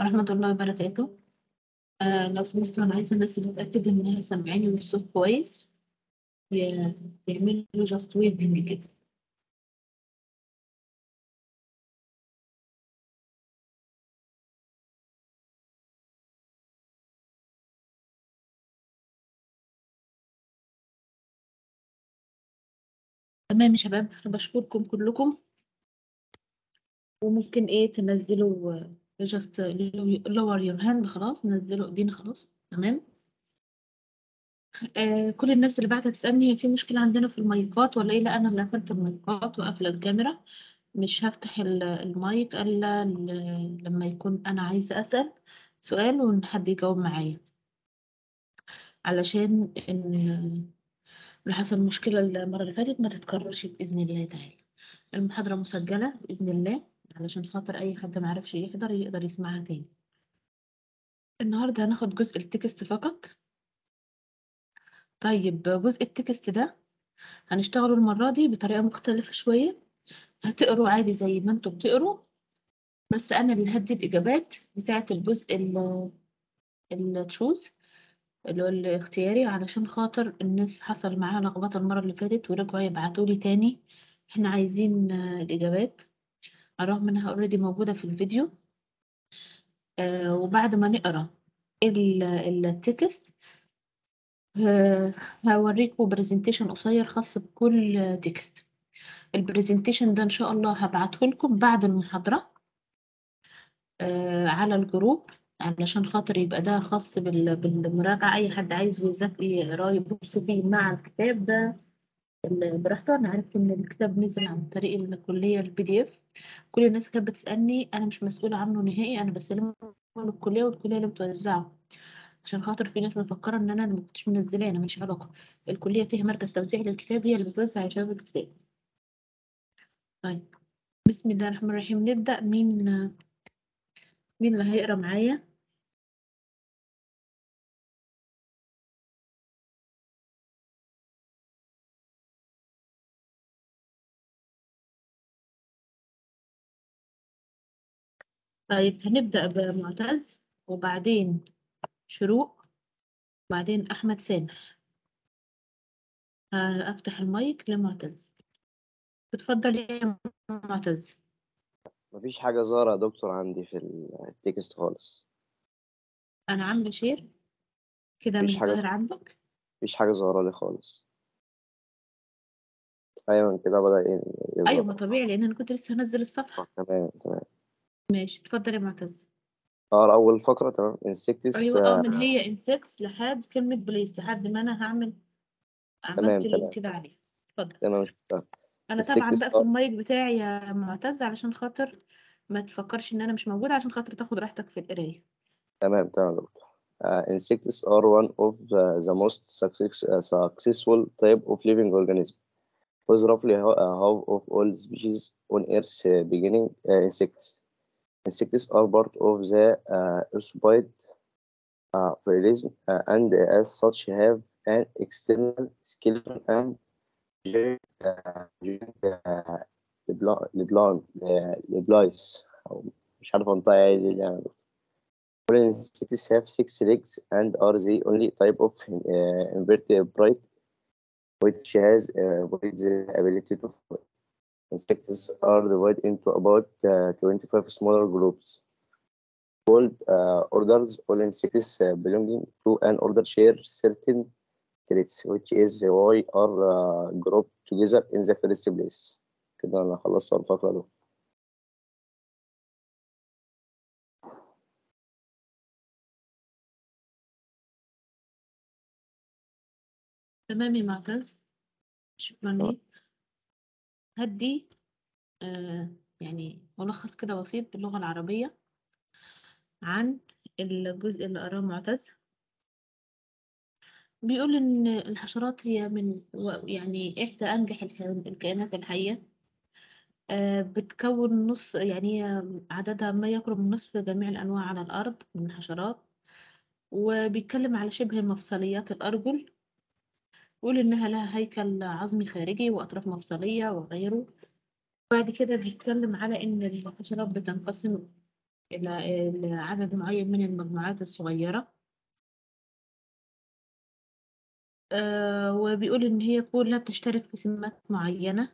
ورحمة الله وبركاته. آه لو سمحتوا أنا عايزة بس نتأكد إن سامعاني والصوت كويس. يعملوا just waving كده. تمام يا شباب بشكركم كلكم. وممكن إيه تنزلوا just lower your hand خلاص نزلوا إيدينا خلاص تمام؟ آه كل الناس اللي بعتت تسألني هي في مشكلة عندنا في المايكات ولا إيه؟ لا أنا اللي قفلت المايكات وقافلة الكاميرا. مش هفتح ال- المايك إلا ل- لما يكون أنا عايزة أسأل سؤال وإن حد يجاوب معايا. علشان إن اللي حصل مشكلة المرة اللي فاتت ما تتكررش بإذن الله تعالى. المحاضرة مسجلة بإذن الله. علشان خاطر أي حد معرفش يحضر يقدر يسمعها تاني. النهاردة هناخد جزء ال text فقط. طيب جزء ال text ده هنشتغله المرة دي بطريقة مختلفة شوية. هتقروا عادي زي ما أنتوا بتقروا بس أنا اللي هدي الإجابات بتاعة الجزء ال choose اللي هو الاختياري علشان خاطر الناس حصل معاها لخبطة المرة اللي فاتت ورجعوا يبعتولي تاني. إحنا عايزين الإجابات. رغم إنها already موجودة في الفيديو. آه وبعد ما نقرأ ال- ال text آه هوريكم presentation قصير خاص بكل text. ال presentation ده إن شاء الله هبعته لكم بعد المحاضرة آه على ال group علشان خاطر يبقى ده خاص بال- بالمراجعة. أي حد عايز يذاكر يقراه يبص فيه مع الكتاب ده ال- براحته أنا عرفت إن الكتاب نزل عن طريق الكلية البي دي إف كل الناس كانت بتسألني أنا مش مسؤولة عنه نهائي أنا بسلمه للكلية والكلية اللي بتوزعه. عشان خاطر في ناس مفكرة إن أنا اللي ما كنتش منزلاه أنا ماليش علاقة. الكلية فيها مركز توزيع للكتاب هي اللي بتوزع يا شباب الكتاب. طيب بسم الله الرحمن الرحيم. نبدأ. مين مين اللي هيقرأ معايا؟ طيب هنبدأ بمعتز وبعدين شروق وبعدين أحمد سامح. ه- أفتح المايك لمعتز. اتفضل يا معتز. مفيش حاجة ظاهرة يا دكتور عندي في ال text خالص. أنا عاملة share كده مش ظاهر عندك. مفيش حاجة ظاهرة لي خالص. أيوة كده بدأ ي- أيوة طبيعي لأن أنا كنت لسه هنزل الصفحة. تمام تمام. ماشي اتفضل يا معتز. آه أول فقرة تمام. أيوة آه آه من هي انسكتس لحد كلمة بليس لحد ما أنا هعمل تمام عملت كده عليه اتفضل. تمام أنا طبعا بقى في are المايك بتاعي يا معتز علشان خاطر ما تفكرش إن أنا مش موجودة عشان خاطر تاخد راحتك في القراية. تمام تمام يا دكتور. uh, insects are one of the, the most success, uh, successful type of living organism. With roughly half half of all species on Earth uh, beginning uh, insects. Insects are part of the uh, Earthbite uh, phylum uh, and as such have an external skeleton and joint uh, joint uh, lebla- leblan- uh, leblice أو مش عارف أنطق إيه يعني All insects have six legs and are the only type of uh, invertebrate which has uh, the ability to fly. Insects are divided into about uh, 25 smaller groups called uh, orders. All insects uh, belonging to an order share certain traits, which is why are uh, grouped together in the first place. كده أنا خلصت الفقرة دي. تمام يا معتز شكرا ليك هدي آه يعني ملخص كده بسيط باللغة العربية عن الجزء اللي قراه معتز. بيقول إن الحشرات هي من يعني إحدى أنجح الكائنات الحية آه بتكون نص يعني عددها ما يقرب من نصف جميع الأنواع على الأرض من الحشرات وبيتكلم على شبه مفصليات الأرجل بيقول إنها لها هيكل عظمي خارجي وأطراف مفصلية وغيره. بعد كده بيتكلم على إن الحشرات بتنقسم إلى عدد معين من المجموعات الصغيرة. آه وبيقول إن هي كلها بتشترك في سمات معينة؟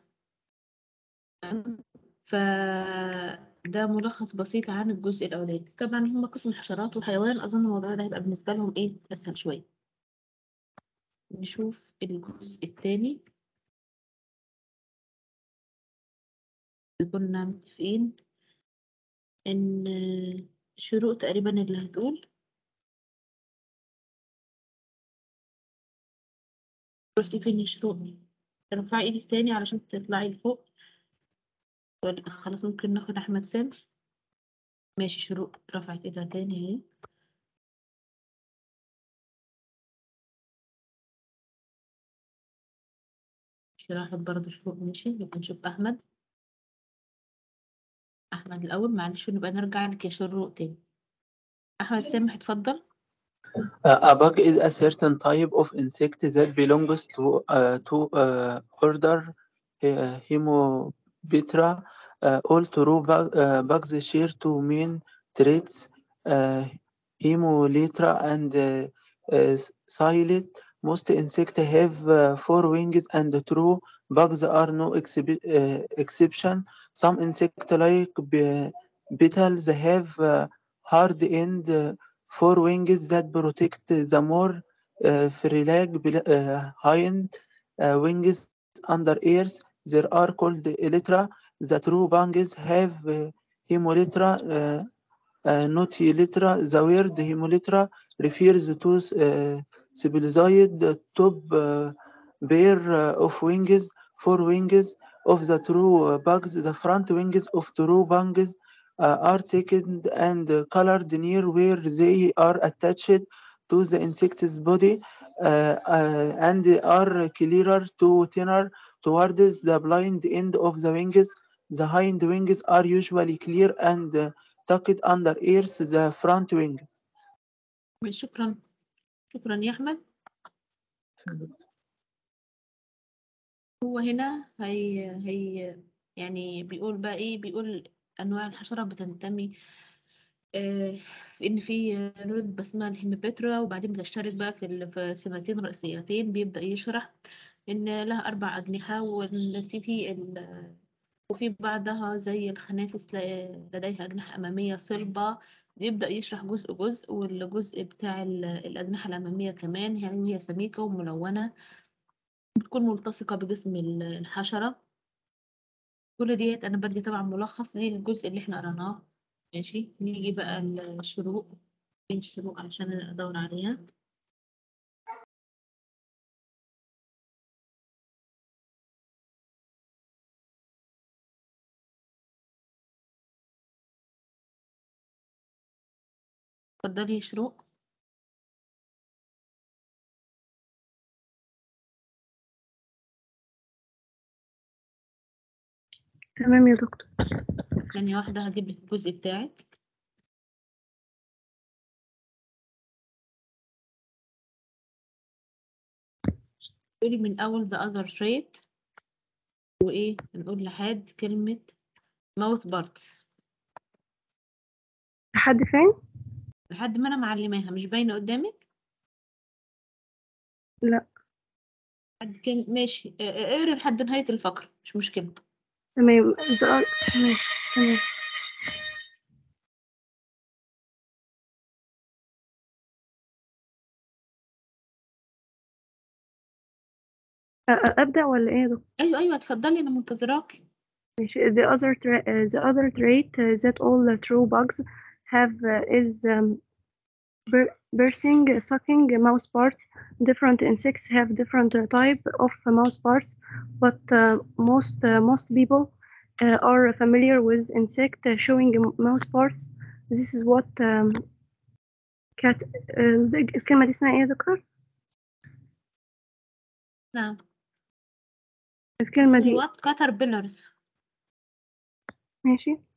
فده ملخص بسيط عن الجزء الأولاني. طبعا هم قسم الحشرات والحيوان أظن الموضوع ده هيبقى بالنسبة لهم إيه أسهل شوية. نشوف الجزء التاني. كنا متفقين إن شروق تقريبا اللي هتقول. رحتي فين شروق؟ ارفعي إيدك تاني علشان تطلعي لفوق. خلاص ممكن ناخد أحمد سامر ماشي شروق رفعت إيدها تاني أهي. مش راحت برضه شروق ماشي يبقى نشوف أحمد أحمد الأول معلش نبقى نرجع لك يا شروق تاني أحمد سامح اتفضل Uh, a bug is a certain type of insect that belongs to uh, to uh, order uh, Hemiptera. Uh, all true bug, uh, bugs share two main traits: uh, Hemolytra and uh, uh. Most insects have uh, four wings, and true bugs are no uh, exception. Some insects, like be- beetles, have uh, hard end. Uh, four wings that protect the more uh, fragile uh, hind wings under ears. There are called elytra. The true bungs have hemelytra, uh, not elytra. The word hemelytra refers to uh, civilized top uh, pair uh, of wings, four wings of the true uh, bugs. The front wings of true bungs uh, are taken and colored near where they are attached to the insect's body uh, uh, and are clearer to thinner towards the blind end of the wings. The hind wings are usually clear and uh, tucked under ears. The front wing. شكرا شكرا يا أحمد. هو هنا هي هي يعني بيقول بقى إيه بيقول أنواع الحشرة بتنتمي آه في إن في نود اسمها الهيميبترا وبعدين بتشترك بقى في في سماتين رئيسيتين بيبدأ يشرح إن لها أربع أجنحة وإن في في ال- وفي بعضها زي الخنافس لديها أجنحة أمامية صلبة يبدأ يشرح جزء جزء والجزء بتاع ال- الأجنحة الأمامية كمان يعني هي سميكة وملونة. بتكون ملتصقة بجسم ال- الحشرة. كل ديت أنا بدي طبعا ملخص للجزء اللي إحنا قريناه ماشي؟ نيجي بقى الشروق فين الشروق؟ علشان أدور عليها. اتفضلي يا شروق. تمام يا دكتور. ثانية واحدة هجيب لك الجزء بتاعك. قولي من أول the other trait وإيه؟ نقول لحد كلمة mouth parts. لحد فين؟ لحد ما أنا معلماها مش باينة قدامك؟ لا. لحد كام ماشي. آه، آه، اقري لحد نهاية الفقرة مش مشكلة. تمام. ماشي تمام أبدأ ولا يا دكتور؟ أيوة أيوة اتفضلي أنا منتظراك ماشي. The other tra- uh, the other trait that all the true bugs have uh, is um, bir- piercing, sucking mouse parts. Different insects have different uh, type of mouse parts, but uh, most uh, most people uh, are familiar with insect uh, showing mouse parts. This is what um, cat uh, الكلمة دي اسمها ايه يا دكتور؟ نعم الكلمة دي what caterpillars ماشي uh,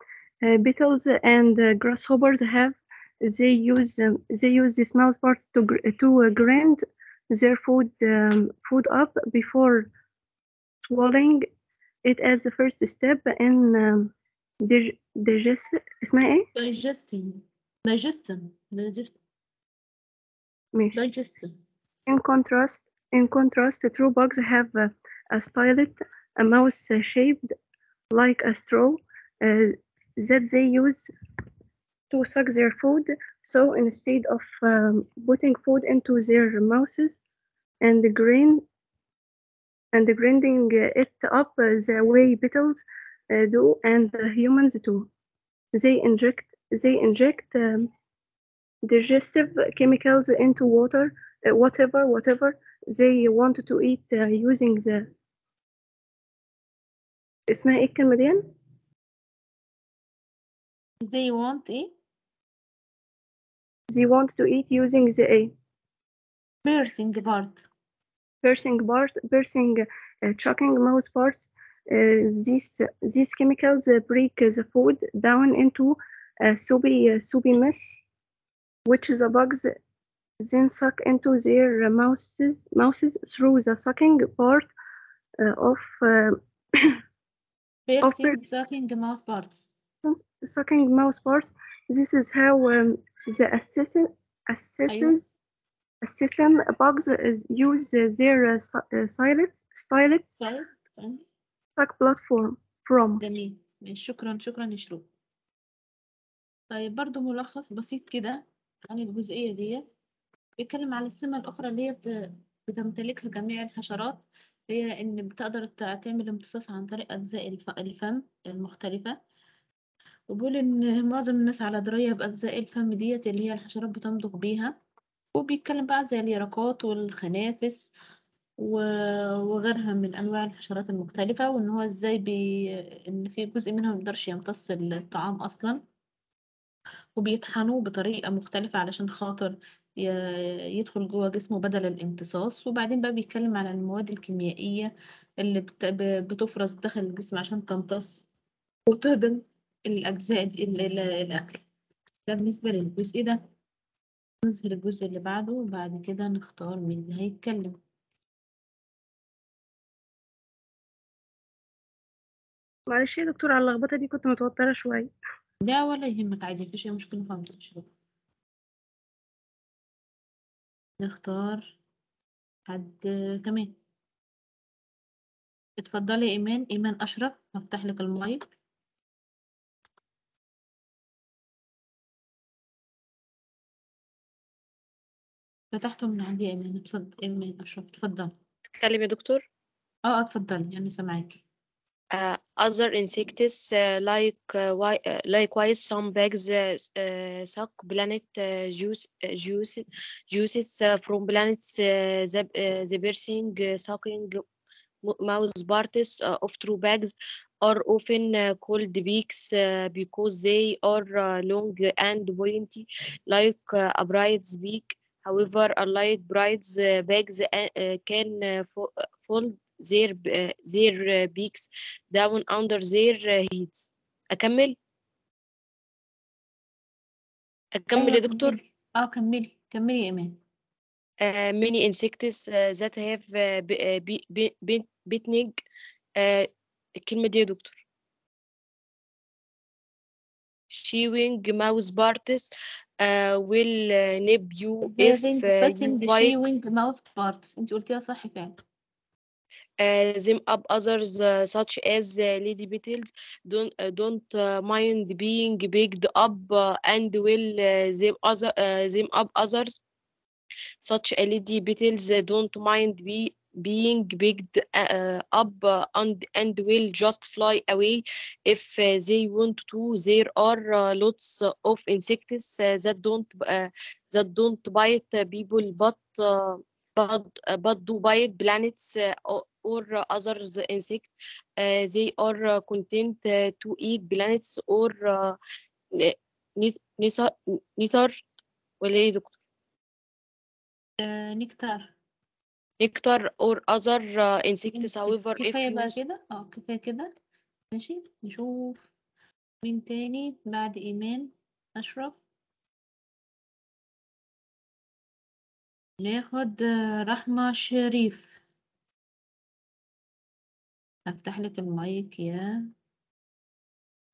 beetles and uh, grasshoppers have they use um, they use these mouse parts to gr- to uh, grind their food um, food up before swallowing it as the first step in um, dig- digest اسمها ايه؟ digesting digestion digest ماشي digestion In contrast, in contrast, true bugs have a, a stylet, a mouse shaped like a straw uh, that they use to suck their food. So instead of um, putting food into their mouths and grain and grinding it up the way beetles uh, do and the humans do, they inject they inject um, digestive chemicals into water uh, whatever whatever they want to eat uh, using the اسمها ايه الكلمة دي؟ they want a. They want to eat using the a. Piercing part. Piercing part, piercing, uh, choking mouth parts. Uh, these, these chemicals uh, break the food down into a soupy, uh, soupy mess, which the bugs then suck into their mouths, mouths through the sucking part uh, of uh, piercing, of sucking mouth parts. Sucking mouth parts. This is how um, the assassin assassin assassin bugs is use their uh, si- uh, stylets stylets suck blood from. جميل. شكرا شكرا يا شروق. طيب برضو ملخص بسيط كده عن الجزئية دي بيتكلم على السمة الأخرى اللي هي بت- بتمتلكها جميع الحشرات. هي إن بتقدر تع- تعمل امتصاص عن طريق أجزاء الف- الفم المختلفة. وبيقول إن معظم الناس على دراية بأجزاء الفم ديت اللي هي الحشرات بتمضغ بيها. وبيتكلم بقى زي اليرقات والخنافس وغيرها من أنواع الحشرات المختلفة وإن هو إزاي بي... إن في جزء منهم ميقدرش يمتص الطعام أصلا. وبيطحنوه بطريقة مختلفة علشان خاطر ي... يدخل جوه جسمه بدل الامتصاص. وبعدين بقى بيتكلم على المواد الكيميائية اللي بتفرز داخل الجسم عشان تمتص وتهضم. الأجزاء دي ال... ال... الأكل. ده بالنسبة للجزء ده. نظهر الجزء اللي بعده وبعد كده نختار مين اللي هيتكلم. معلش يا دكتور على اللخبطة دي كنت متوترة شوية. لا ولا يهمك عادي مفيش أي مشكلة خالص. نختار حد كمان. اتفضلي يا إيمان إيمان أشرف هفتح لك المايك. فتحته من عندي يا إيمان اتفضل إيمان أشرف اتفضل اتكلم يا دكتور اه اتفضلي يعني سامعاكي uh, other insects uh, like uh, wi- uh, likewise some bugs uh, s- uh, suck planet uh, juice uh, juice juices uh, from planets uh, the uh, the piercing uh, sucking m- mouth parts uh, of true bags are often uh, called beaks uh, because they are uh, long and pointy like uh, a bride's beak however unlike bride's uh, bags uh, uh, can uh, fo- fold their uh, their uh, beaks down under their uh, heads أكمل أكمل أيوة يا دكتور كملي اه كملي كملي يا إيمان uh, many insects uh, that have uh, b- uh, b- b- b- beating uh, الكلمة دي يا دكتور chewing mouth parts uh, will uh, nib you if having uh, you chewing mouth parts انت قلتيها صح فعلا uh, them up others uh, such as uh, lady beetles don't uh, don't uh, mind being picked up uh, and will uh, them other uh, them up others such a lady beetles uh, don't mind be being picked uh, up uh, and and will just fly away if uh, they want to there are uh, lots of insects uh, that don't uh, that don't bite uh, people but uh, but uh, but do bite planets uh, or, or other insects uh, they are uh, content uh, to eat planets or uh, ن- نثر نثر ولا ايه يا دكتور آه نكتار Nectar or other uh, insects however if كفاية بقى كده؟ آه كفاية كده. ماشي نشوف. مين تاني بعد إيمان أشرف؟ ناخد آه، رحمة شريف. هفتح لك المايك يا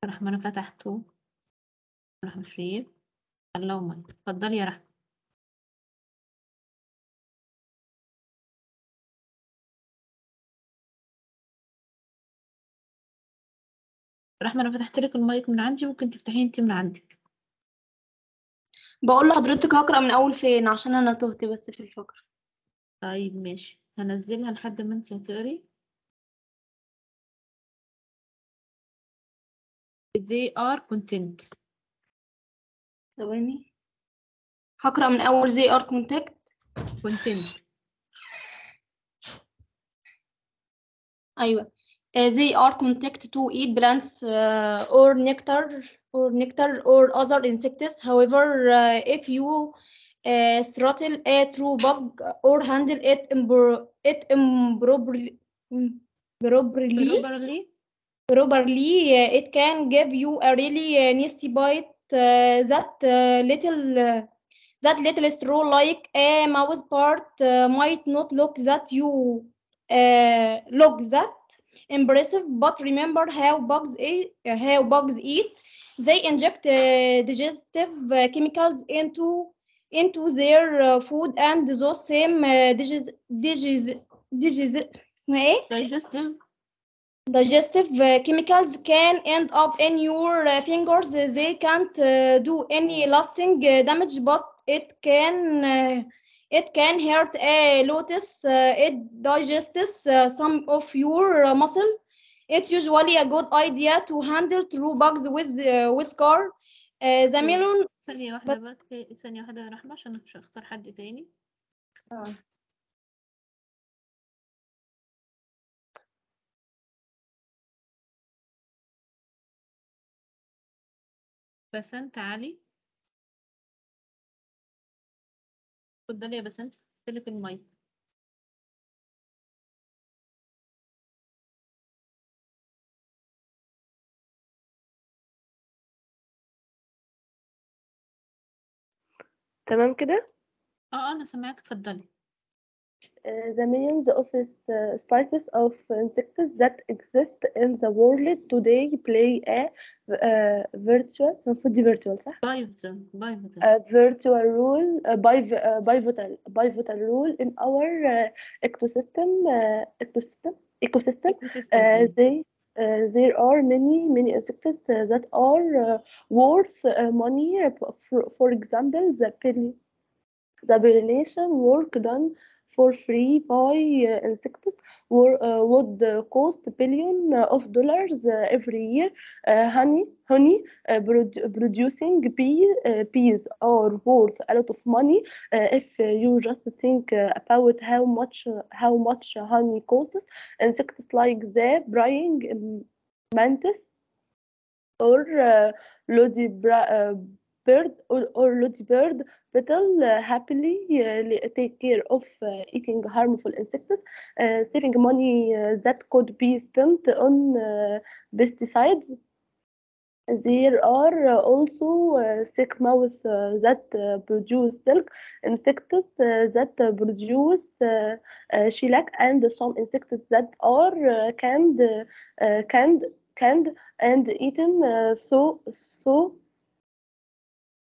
رحمة أنا فتحته. رحمة شريف. اللهم اتفضلي يا رحمة. رحمة أنا فتحت لك المايك من عندي ممكن تفتحيه انت من عندك. بقول لحضرتك هقرأ من أول فين عشان أنا تهت بس في الفقرة. طيب ماشي. هنزلها لحد ما أنت هتقري. They are content. ثواني. هقرأ من أول they are contact content. أيوة. They are contact to eat plants uh, or nectar or nectar or other insects. However, uh, if you uh, throttle a true bug or handle it impro- it improperly, improperly, properly uh, it can give you a really uh, nasty bite uh, that uh, little uh, that little straw like a mouse part uh, might not look that you uh, look that impressive but remember how bugs eat, uh, how bugs eat they inject uh, digestive uh, chemicals into into their uh, food and those same uh, digis, digis, digis, اسمها ايه digestive digestive uh, chemicals can end up in your uh, fingers. They can't uh, do any lasting uh, damage, but it can uh, it can hurt a lotus. Uh, it digests uh, some of your uh, muscle. It's usually a good idea to handle true bugs with uh, with car. Uh, the Hmm. melon ثانية واحدة بس ثانية واحدة يا رحمة عشان مش هختار حد تاني بسنت علي اتفضلي يا بسنت لك المايك. تمام كده؟ آه أنا سامعاك اتفضلي. the millions of uh, species of insects that exist in the world today play a uh, virtual المفروض دي virtual صح؟ بايفوتال بايفوتال a virtual role a piv- uh, pivotal pivotal role in our uh, ecosystem uh, ecosystem ecosystem ايكو سيستم uh, they uh, there are many many insects uh, that are uh, worth uh, money for, for example the pill the pollination work done for free by uh, insects were, uh, would uh, cost billion of dollars uh, every year. Uh, honey, honey uh, produ- producing bee, uh, bees are worth a lot of money uh, if uh, you just think uh, about how much uh, how much honey costs. Insects like the praying um, mantis or uh, uh, bird or, or ladybird beetle uh, happily uh, take care of uh, eating harmful insects, saving money that could be spent on pesticides. There are also uh, sick mouse uh, that uh, produce silk, insects that produce shellac, and some insects that are canned, canned, canned and eaten. Uh, so, so,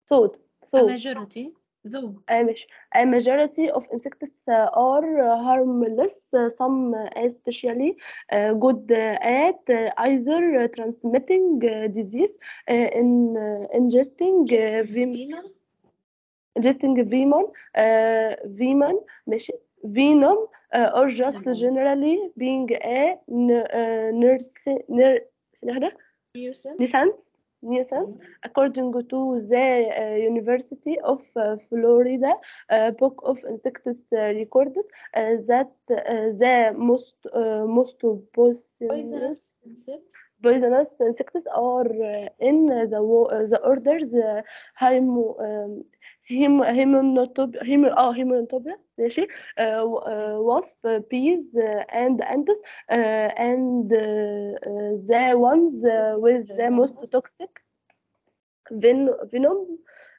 so, a so. majority though a maj- a majority of insects uh, are uh, harmless, uh, some uh, especially uh, good uh, at uh, either uh, transmitting uh, disease, uh, in uh, ingesting uh, vim- فينا ingesting venom, uh, venom, ماشي, venom, uh, or just Venom. generally being a n- uh, nurse, ner- ثانية واحدة. nuisance, nuisance, according to the uh, University of uh, Florida uh, Book of Insects uh, records uh, that uh, the most uh, most poisonous poisonous insects are uh, in the wo- uh, the orders uh, Hymo, um, hem, hemonotop, hem, oh, hemonotopia ماشي uh, w- uh, wasp, uh, bees uh, and ants uh, and uh, uh, the ones uh, with the most toxic ven- venom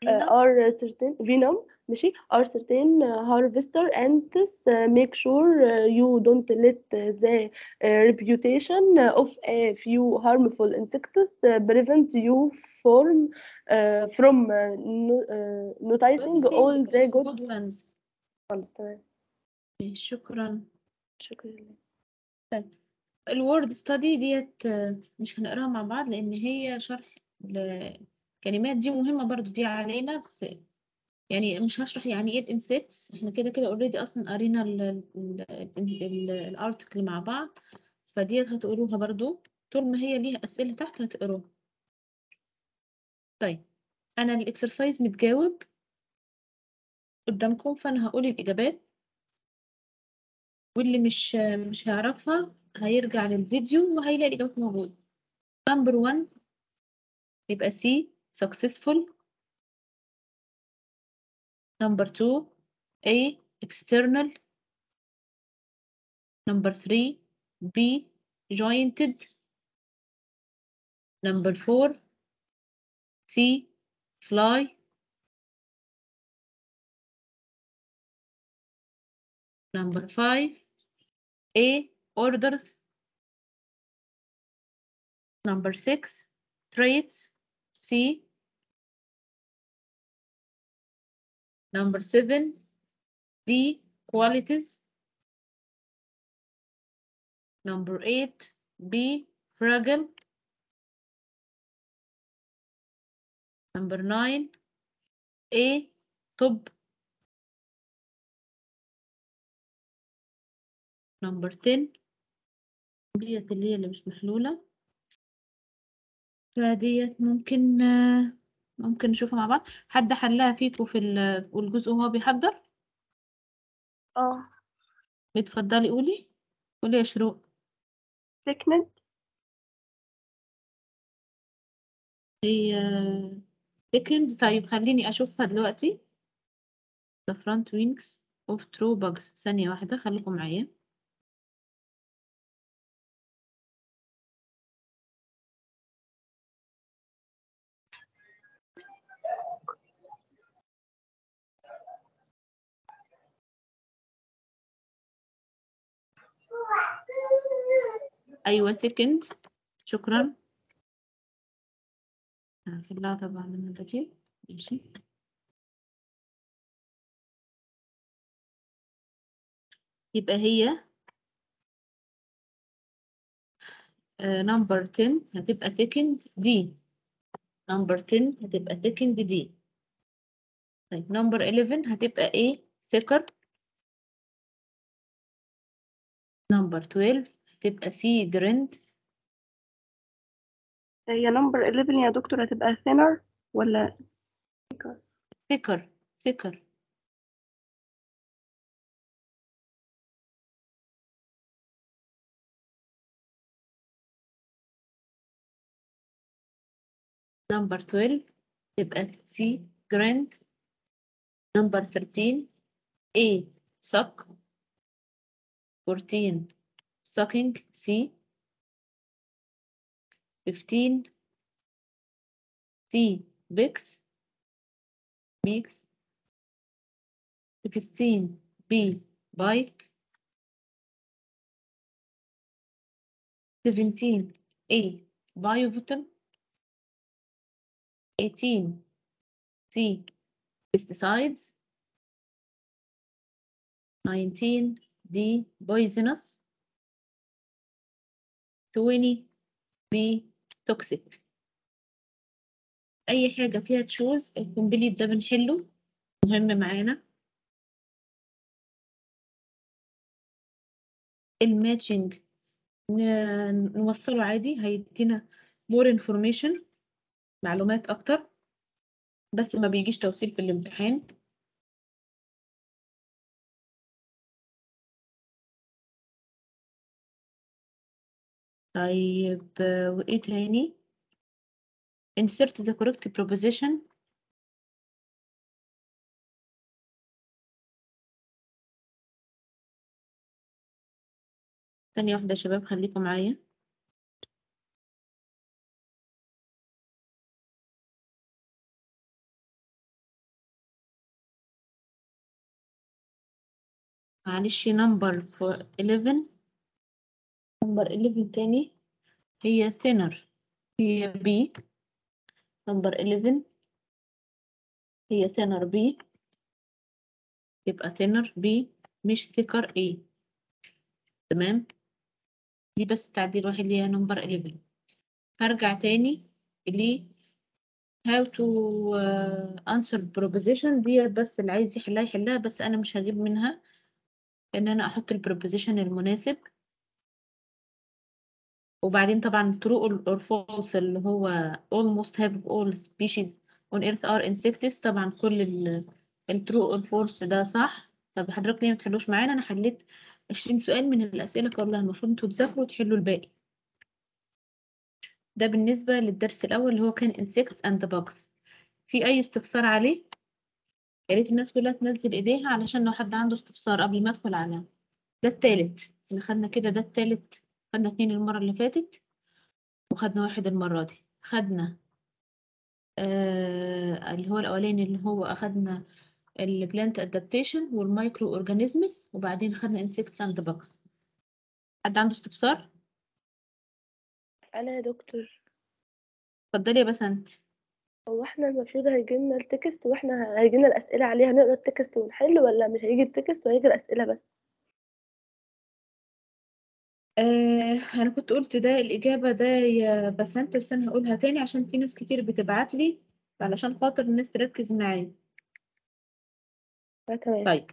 uh, are certain venom ماشي are certain uh, harvester ants uh, make sure uh, you don't let uh, the uh, reputation of a few harmful insects uh, prevent you from uh, from uh, uh, noticing all the good good ones. ones. تمام شكرا. شكرا. لله ال word study ديت آه، مش هنقراها مع بعض لأن هي شرح الكلمات دي مهمة برضو دي علينا بس يعني مش هشرح يعني إيه ال insects إحنا كده كده already أصلا قرينا ال article مع بعض فديت هتقروها برضو. طول ما هي ليها أسئلة تحت هتقروها طيب أنا ال exercise متجاوب قدامكم فأنا هقول الإجابات. واللي مش مش هيعرفها هيرجع للفيديو وهيلاقي الإجابات موجودة. number 1 يبقى C successful. number 2 A external. number 3 B jointed. number 4 see, fly, Number five, A, orders. Number six, Traits C. Number seven, D, qualities. Number eight, B, fragile. Number 9 A top number 10 ديت اللي هي اللي مش محلولة. فديت ممكن ممكن نشوفها مع بعض. حد حلها فيكم في ال- والجزء وهو بيحضر؟ آه. بتفضلي قولي. قولي يا شروق. Thickened هي سكند طيب خليني أشوفها دلوقتي. The front wings of true bugs. ثانية واحدة خليكم معايا. أيوة second. شكرا. هنخليها طبعا من البديل ماشي. يبقى هي number 10 هتبقى second دي number 10 هتبقى second دي طيب number 11 هتبقى إيه؟ thicker. number 12 هتبقى C grind هي number 11 يا دكتور هتبقى thinner ولا thicker thicker number 12 تبقى C grind نمبر 13 A suck. 14 sucking C 15 C Bix Bix 16 B bike 17 A biovital 18 C pesticides 19 D poisonous 20 B toxic. أي حاجة فيها choose ال complete ده بنحله مهم معانا. ال matching نوصله عادي هيدينا more information معلومات أكتر بس ما بيجيش توصيل في الامتحان. طيب وإيه تاني؟ insert the correct proposition. ثانية واحدة يا شباب خليكم معايا. معلش نمبر 11 number 11 تاني. هي thinner. هي B. number 11 هي thinner B. يبقى thinner B مش thicker A. تمام؟ دي بس تعديل واحد اللي هي number 11 هرجع تاني ل how to uh, answer preposition. دي بس اللي عايز يحلها يحلها بس أنا مش هجيب منها إن أنا أحط ال preposition المناسب. وبعدين طبعا or false اللي هو almost of all species on earth are insects. طبعا كل ال ال true or false ده صح؟ طب حضرتك ليه ما تحلوش معانا؟ أنا حليت 20 سؤال من الأسئلة كلها المفروض أنتوا تذاكروا وتحلوا الباقي. ده بالنسبة للدرس الأول اللي هو كان insects and bugs. في أي استفسار عليه؟ يا ريت الناس كلها تنزل إيديها علشان لو حد عنده استفسار قبل ما أدخل على ده التالت. إحنا خدنا كده ده التالت. خدنا اتنين المرة اللي فاتت وخدنا واحد المرة دي. خدنا آه اللي هو الأولاني اللي هو أخدنا ال plant adaptation وال microorganisms وبعدين خدنا insects and bugs حد عنده استفسار؟ أنا يا دكتور. اتفضلي يا بسنت هو إحنا المفروض هيجيلنا ال text وإحنا هيجيلنا الأسئلة عليها نقرأ ال text ونحل ولا مش هيجي ال text وهيجي الأسئلة بس؟ آه أنا كنت قلت ده الإجابة ده يا بسنت بس أنا هقولها تاني عشان في ناس كتير بتبعت لي علشان خاطر الناس تركز معايا. آه تمام. طيب.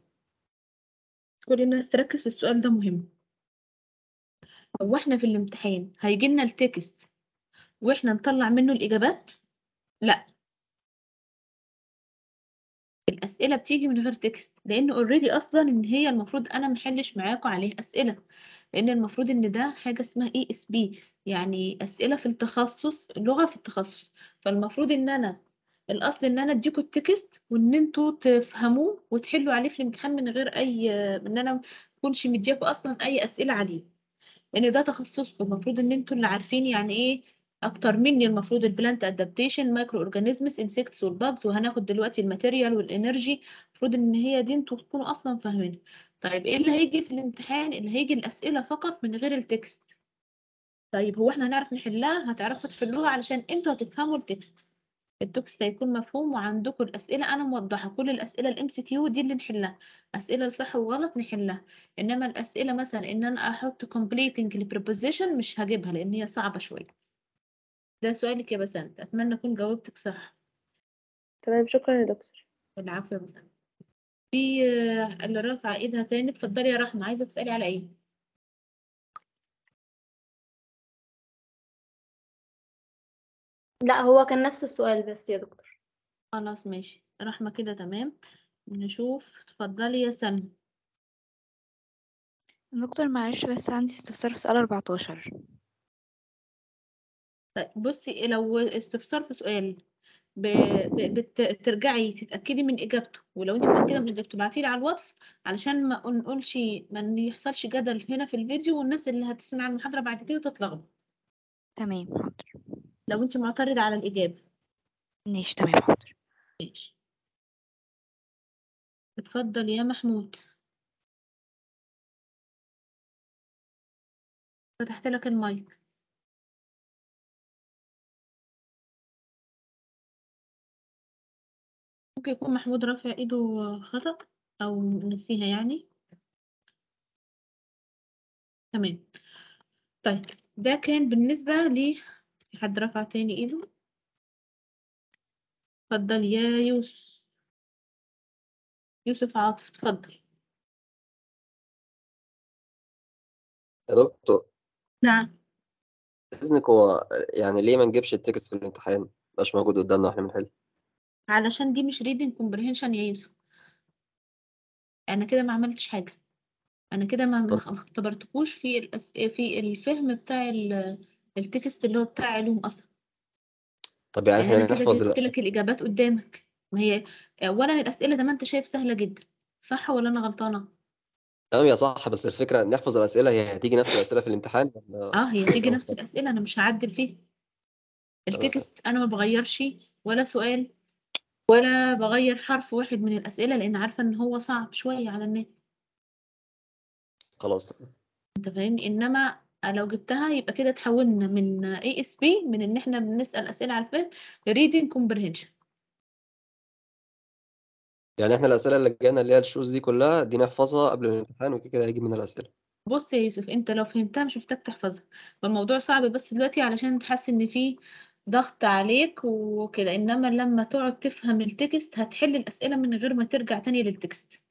كل الناس تركز في السؤال ده مهم. هو إحنا في الامتحان هيجي لنا ال text وإحنا نطلع منه الإجابات؟ لا. الأسئلة بتيجي من غير text لأن already أصلا إن هي المفروض أنا محلش معاكم عليه أسئلة. لأن المفروض إن ده حاجة اسمها ESP يعني أسئلة في التخصص لغة في التخصص. فالمفروض إن أنا الأصل إن أنا أديكوا ال text وإن أنتوا تفهموه وتحلوا عليه في الامتحان من غير أي إن أنا مكونش مدياكوا أصلا أي أسئلة عليه. لأن ده تخصصكم المفروض إن أنتوا اللي عارفين يعني إيه أكتر مني. المفروض ال plant adaptation microorganisms insects وال bugs وهناخد دلوقتي ال material وال energy المفروض إن هي دي أنتوا تكونوا أصلا فاهمينها. طيب إيه اللي هيجي في الامتحان؟ اللي هيجي الأسئلة فقط من غير ال text. طيب هو إحنا هنعرف نحلها؟ هتعرفوا تحلوها؟ علشان إنتوا هتفهموا ال text. ال text هيكون مفهوم وعندكم الأسئلة. أنا موضحة كل الأسئلة ال MCQ دي اللي نحلها. أسئلة صح وغلط نحلها. إنما الأسئلة مثلا إن أنا أحط completing ال preposition مش هجيبها لأن هي صعبة شوية. ده سؤالك يا بسنت. أتمنى أكون جاوبتك صح. تمام شكرا يا دكتور. العفو يا بسنت. في آه، اللي رافعة إيدها تاني. اتفضلي يا رحمة عايزة تسألي على إيه؟ لا هو كان نفس السؤال بس يا دكتور. خلاص ماشي. رحمة كده تمام. نشوف. اتفضلي يا سلمى دكتور معلش بس عندي استفسار في سؤال 14 طيب بصي لو استفسار في سؤال ب... ب... بت... ترجعي تتأكدي من إجابته. ولو أنت متأكدة من إجابته ابعتيلي على الواتس علشان ما نقولش ما يحصلش جدل هنا في الفيديو والناس اللي هتسمع المحاضرة بعد كده تتلخبط. تمام حاضر. لو أنت معترضة على الإجابة. ماشي تمام حاضر. ماشي. اتفضل يا محمود. فتحت لك المايك. ممكن يكون محمود رافع ايده خطأ أو نسيها يعني؟ تمام. طيب ده كان بالنسبة ل حد رفع تاني ايده؟ اتفضل يا يوسف. يوسف عاطف اتفضل. يا دكتور. نعم. إذنك هو يعني ليه ما نجيبش التكست في الامتحان؟ مش موجود قدامنا وإحنا بنحل. علشان دي مش reading comprehension يا يوسف. أنا كده ما عملتش حاجة. أنا كده ما. اختبرتكوش في الأس... في الفهم بتاع ال- التكست اللي هو بتاع علوم أصلا. طب يعني يعني إحنا نحفظ جبت لك الإجابات قدامك. ما هي اولا الأسئلة زي ما أنت شايف سهلة جدا. صح ولا أنا غلطانة؟ تمام يا صح بس الفكرة نحفظ الأسئلة. هي هتيجي نفس الأسئلة في الامتحان ولا؟ آه هي تيجي ولا نفس؟ الأسئلة. أنا مش هعدل فيها. ال text أنا ما بغيرش ولا سؤال ولا بغير حرف واحد من الأسئلة لأن عارفة إن هو صعب شوية على الناس. خلاص. تمام أنت فاهمني؟ إنما لو جبتها يبقى كده تحولنا من ESP من إن إحنا بنسأل أسئلة على الفهم ل reading comprehension يعني إحنا الأسئلة اللي جانا اللي هي ال choose دي كلها دي نحفظها قبل الامتحان وكده كده هيجي منها الأسئلة. بص يا يوسف أنت لو فهمتها مش محتاج تحفظها. فالموضوع صعب بس دلوقتي علشان تحس إن في ضغط عليك وكده إنما لما تقعد تفهم ال text هتحل الأسئلة من غير ما ترجع تاني لل text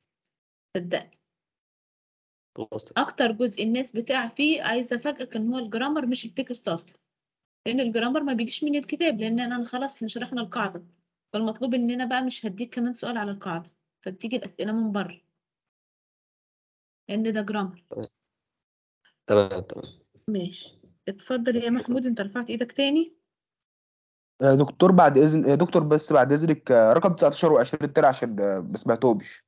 صدقني. أكتر جزء الناس بتقع فيه عايزة افاجئك إن هو ال grammar مش ال text أصلا. لأن الجرامر ما بيجيش من الكتاب لأن أنا خلاص إحنا شرحنا القاعدة. فالمطلوب إننا بقى مش هديك كمان سؤال على القاعدة فبتيجي الأسئلة من بره. لأن ده جرامر تمام تمام. ماشي. اتفضل يا محمود أنت رفعت إيدك تاني؟ يا دكتور بعد اذن يا دكتور بس بعد إذنك آه، رقم 19 و20 التاني عشان آه، ما سمعتهمش.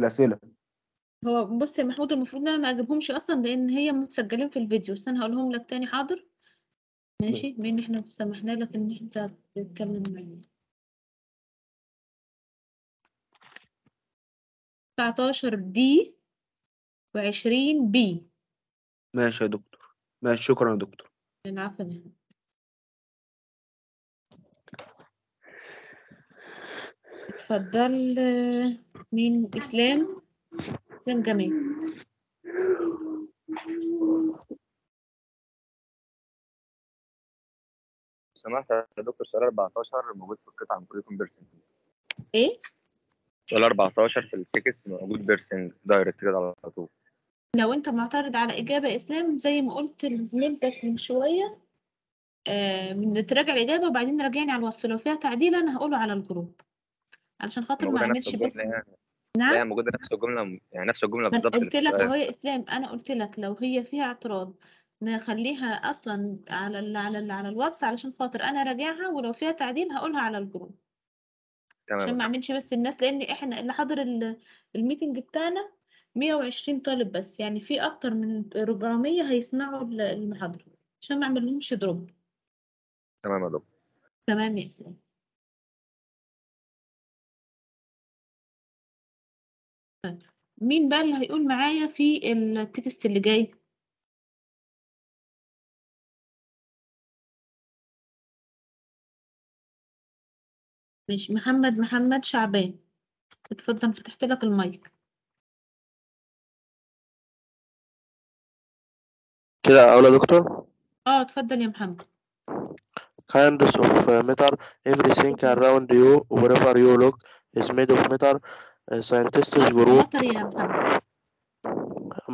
الأسئلة. هو بص يا محمود المفروض إن أنا ما أجيبهمش أصلا لأن هي متسجلين في الفيديو. بس أنا هقولهم لك تاني حاضر. ماشي؟ بما إن إحنا سمحنا لك إن انت تتكلم معانا 19 دي و20 بي ماشي يا دكتور. ماشي. شكرا يا دكتور. العفو يا محمود. اتفضل. مين؟ إسلام؟ إسلام جميل. سمحت يا دكتور سؤال 14 موجود في القطعة المفروض يكون بيرسنج إيه؟ سؤال 14 في التكست موجود بيرسنج دايركت كده على طول. لو أنت معترض على إجابة إسلام زي ما قلت لزميلتك من شوية آه من تراجع الإجابة وبعدين راجعني على الوصف. لو فيها تعديل أنا هقوله على الجروب. علشان خاطر ما موجودة نفس اعملش بس. الجملة يعني. نعم؟ هي موجودة نفس الجملة يعني نفس الجملة ما أنا بالظبط قلت لك أهو يا إسلام أنا قلت لك لو هي فيها اعتراض نخليها أصلا على ال على ال على الواتس علشان خاطر أنا راجعها ولو فيها تعديل هقولها على ال group. تمام. عشان ما أعملش بس الناس لأن إحنا اللي حاضر ال- ال meeting بتاعنا 120 طالب بس يعني في أكتر من 400 هيسمعوا ال- المحاضرة عشان ما اعمل لهمش دروب. تمام يا دكتور. تمام يا إسلام. مين بقى اللي هيقول معايا في التكست اللي جاي؟ ماشي محمد محمد شعبان. اتفضل فتحت لك المايك. كده يا دكتور؟ آه اتفضل يا محمد. Kinds of matter everything around you wherever you look is made of matter Uh, scientists group مطر يا محمد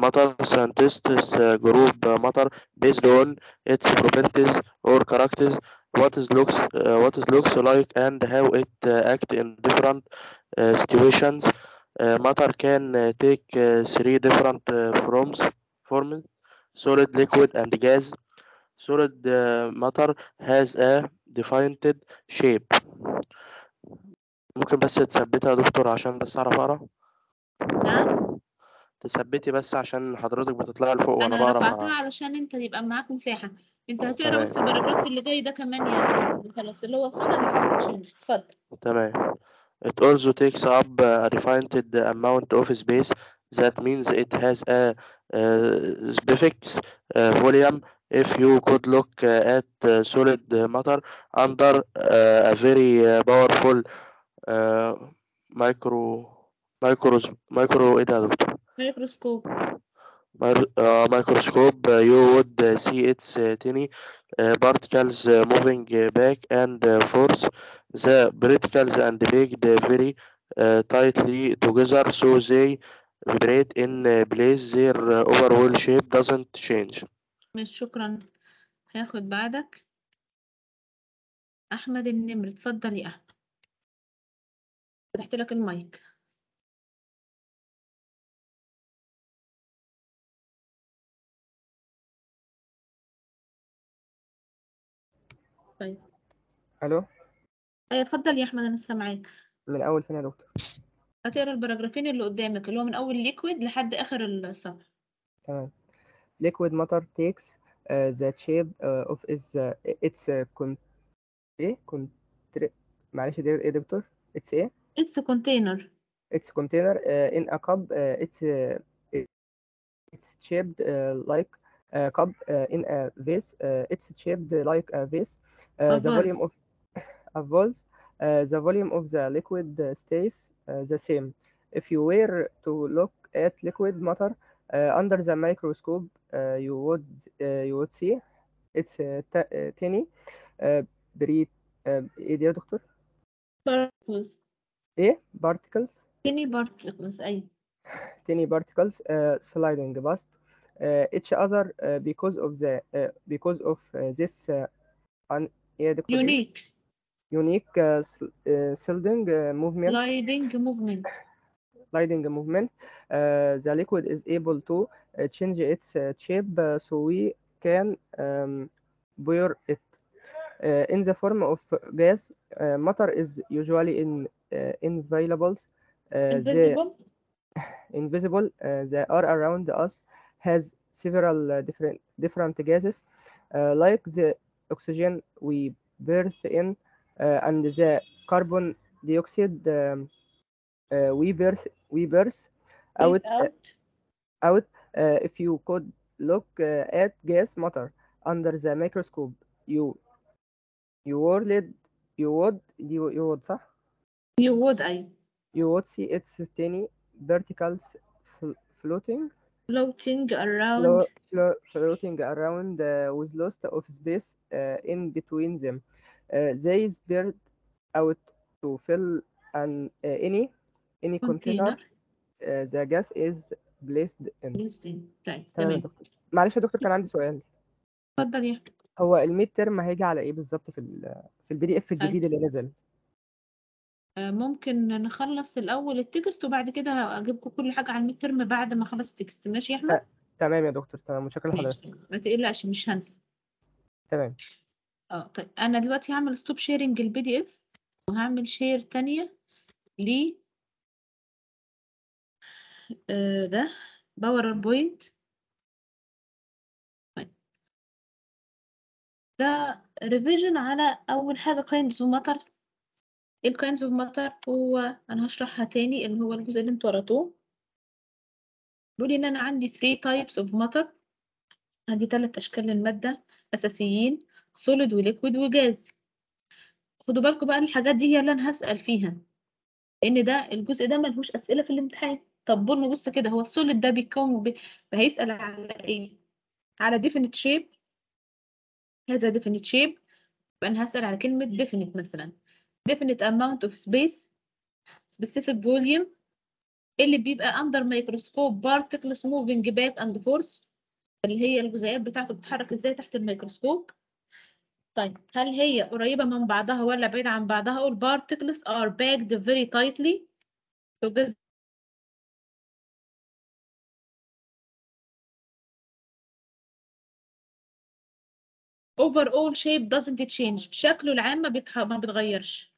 matter scientists uh, group uh, matter based on its properties or characters what is looks uh, what is looks like and how it uh, act in different uh, situations uh, matter can uh, take uh, three different uh, forms forms solid liquid and gas solid uh, matter has a defined shape ممكن بس تثبتها يا دكتور عشان بس أعرف أقرأ؟ نعم تثبتي بس عشان حضرتك بتطلعي لفوق وأنا أنا رفعتها علشان أنت يبقى معاك مساحة. أنت هتقرأ تمام. بس الباراجراف اللي جاي ده كمان محمد خلاص اللي هو solid liquid change اتفضل. تمام. It also takes up a defined amount of space. That means it has a uh, specific uh, volume. If you could look uh, at uh, solid matter under uh, a very uh, powerful micro micro micro إيه ده دكتور؟ microscope. microscope you would see its tiny particles moving back and forth the particles and packed very tightly together so they vibrate in place their overall shape doesn't change ماشي شكرا. هياخد بعدك. أحمد النمر اتفضل يا أحمد. فتحت لك المايك. طيب. ألو؟ أيوه اتفضل يا أحمد أنا سامعاك من اول فين يا دكتور؟ هتقرأ الباراجرافين اللي قدامك اللي هو من أول ليكويد لحد آخر الصفحه تمام. liquid matter takes uh, the shape uh, of its uh, its uh, con إيه؟ contra- معلش إيه يا دكتور؟ its إيه؟ اتس كونتينر its container uh, in a cup uh, its uh, it's shaped uh, like a cup uh, in a vase uh, it's shaped like a vase uh, A the volume vase. of a vase uh, the volume of the liquid uh, stays uh, the same if you were to look at liquid matter uh, under the microscope uh, you would uh, you would see it's uh, t- uh, tiny uh, بري uh, ايه دي يا دكتور particles ايه particles tiny particles أيوة tiny particles uh, sliding past uh, each other uh, because of the uh, because of uh, this uh, un- ايه يا دكتور ايه unique unique uh, sl- uh, sliding uh, movement sliding movement sliding movement uh, the liquid is able to uh, change its uh, shape uh, so we can um, pour it uh, in the form of gas uh, matter is usually in uh, inviolable uh, the invisible? invisible uh, that are around us has several uh, different different gases uh, like the oxygen we breathe in uh, and the carbon dioxide um, uh, we breathe we breathe out breathe out uh, if you could look uh, at gas matter under the microscope you you would you would you, you would صح you would أيوة you would see its tiny particles fl- floating floating around flo- flo- floating around uh, with lots of space uh, in between them. Uh, they spread out to fill an uh, any any container container uh, the gas is placed in. listing طيب تمام يا تمام دكتور. معلش يا دكتور كان عندي سؤال اتفضل يا هو الميد ترم هيجي على ايه بالظبط في ال في البي دي اف طيب الجديد اللي نزل آه، ممكن نخلص الأول ال text وبعد كده أجيبكم كل حاجة على ال mid term بعد ما أخلص ال text. ماشي يا أحمد؟ ت- تمام يا دكتور تمام. متشكر لحضرتك. ماشي ما تقلقش مش هنسى. تمام. آه طيب أنا دلوقتي هعمل stop sharing ال PD F وهعمل share تانية ل آه، ده PowerPoint طيب. ده revision على أول حاجة matter. إيه ال kinds of matter هو أنا هشرحها تاني اللي هو الجزء اللي أنتوا قرأتوه بيقول إن أنا عندي 3 types of matter عندي ثلاث أشكال للمادة أساسيين solid و liquid و gas خدوا بالكم بقى الحاجات دي هي اللي أنا هسأل فيها. لأن ده الجزء ده ملهوش أسئلة في الامتحان. طب بص نبص كده هو ال solid ده بيكون ب... هيسأل على إيه؟ على definite shape. has a definite shape. يبقى أنا هسأل على كلمة definite مثلا. Definite amount of space specific volume اللي بيبقى under microscope particles moving back and forth اللي هي الجزيئات بتاعته بتتحرك إزاي تحت الميكروسكوب طيب هل هي قريبة من بعضها ولا بعيدة عن بعضها particles are packed very tightly together overall shape doesn't change شكله العام. ما بيتغيرش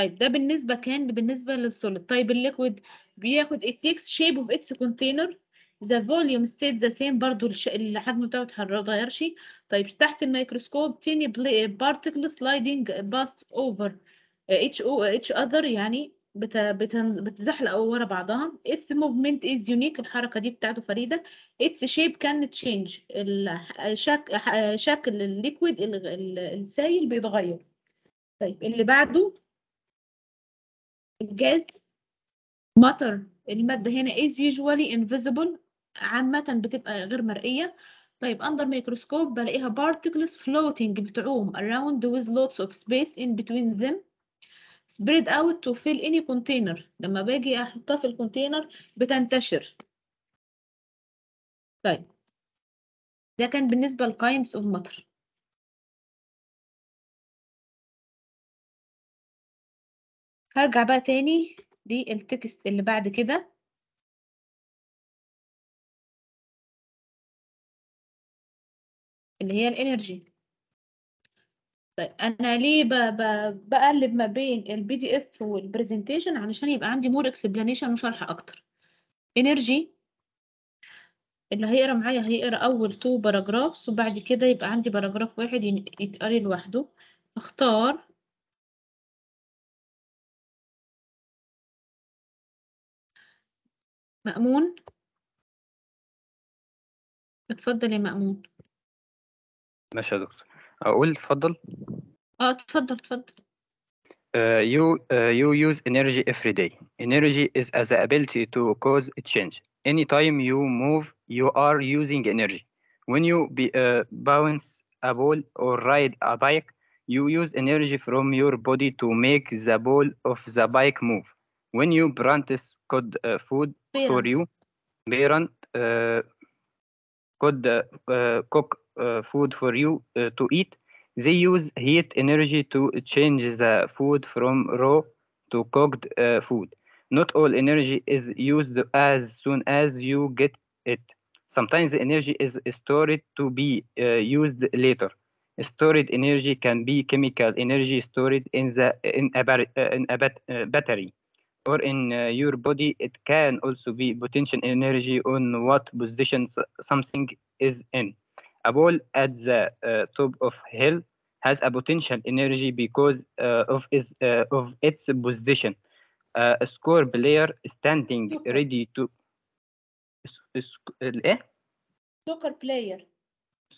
طيب ده بالنسبة كان بالنسبة لل solid. طيب ال liquid بياخد it takes shape of its container. The volume stays the same. برضو. الحجم بتاعه متغيرش طيب تحت الميكروسكوب tiny particles sliding past over each each other. يعني بت... بت... بتزحلق ورا بعضها. Its movement is unique. الحركة دي بتاعته فريدة. Its shape can change. الشك... شكل ال liquid ال- ال- السائل بيتغير. طيب اللي بعده الجاز مطر المادة هنا is usually invisible عامة بتبقى غير مرئية طيب under microscope بلاقيها particles floating بتعوم around with lots of space in between them spread out to fill any container لما باجي احطها في الكونتينر بتنتشر طيب ده كان بالنسبة ل kinds of matter هرجع بقى تاني لل text اللي بعد كده. اللي هي ال energy. طيب أنا ليه. بقلب ما بين ال P DF وال presentation علشان يبقى عندي more explanation وشرح أكتر. energy اللي هيقرأ معايا هيقرأ أول two paragraphs وبعد كده يبقى عندي paragraph واحد يتقري لوحده. أختار مأمون اتفضل يا مأمون ماشي يا دكتور أقول اتفضل آه اتفضل اتفضل Uh, you uh, you use energy every day. Energy is as the ability to cause change. Anytime you move, you are using energy. When you be, uh, bounce a ball or ride a bike, you use energy from your body to make the ball of the bike move. When you practice good uh, food for you, parent uh, could uh, cook uh, food for you uh, to eat. They use heat energy to change the food from raw to cooked uh, food. Not all energy is used as soon as you get it. Sometimes the energy is stored to be used later. Stored energy can be chemical energy stored in the in a, in a bat- battery or in uh, your body. It can also be potential energy on what position s- something is in. A ball at the uh, top of hill has a potential energy because uh, of its uh, of its position. Uh, a score player standing Super. ready to s- s- الايه سوكر بلاير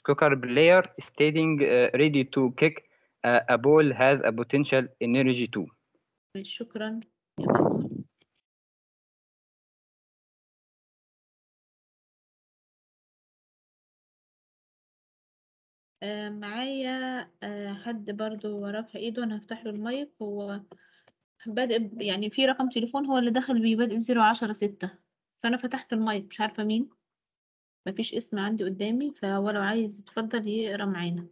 soccer player standing uh, ready to kick uh, a ball has a potential energy too. شكرا آه، معايا آه، حد برضو رافع ايده أنا هفتح له المايك. هو بادئ يعني في رقم تليفون هو اللي دخل بيه بادئ بزيرو عشرة ستة. فأنا فتحت المايك مش عارفة مين. مفيش اسم عندي قدامي فهو لو عايز يتفضل يقرأ معانا.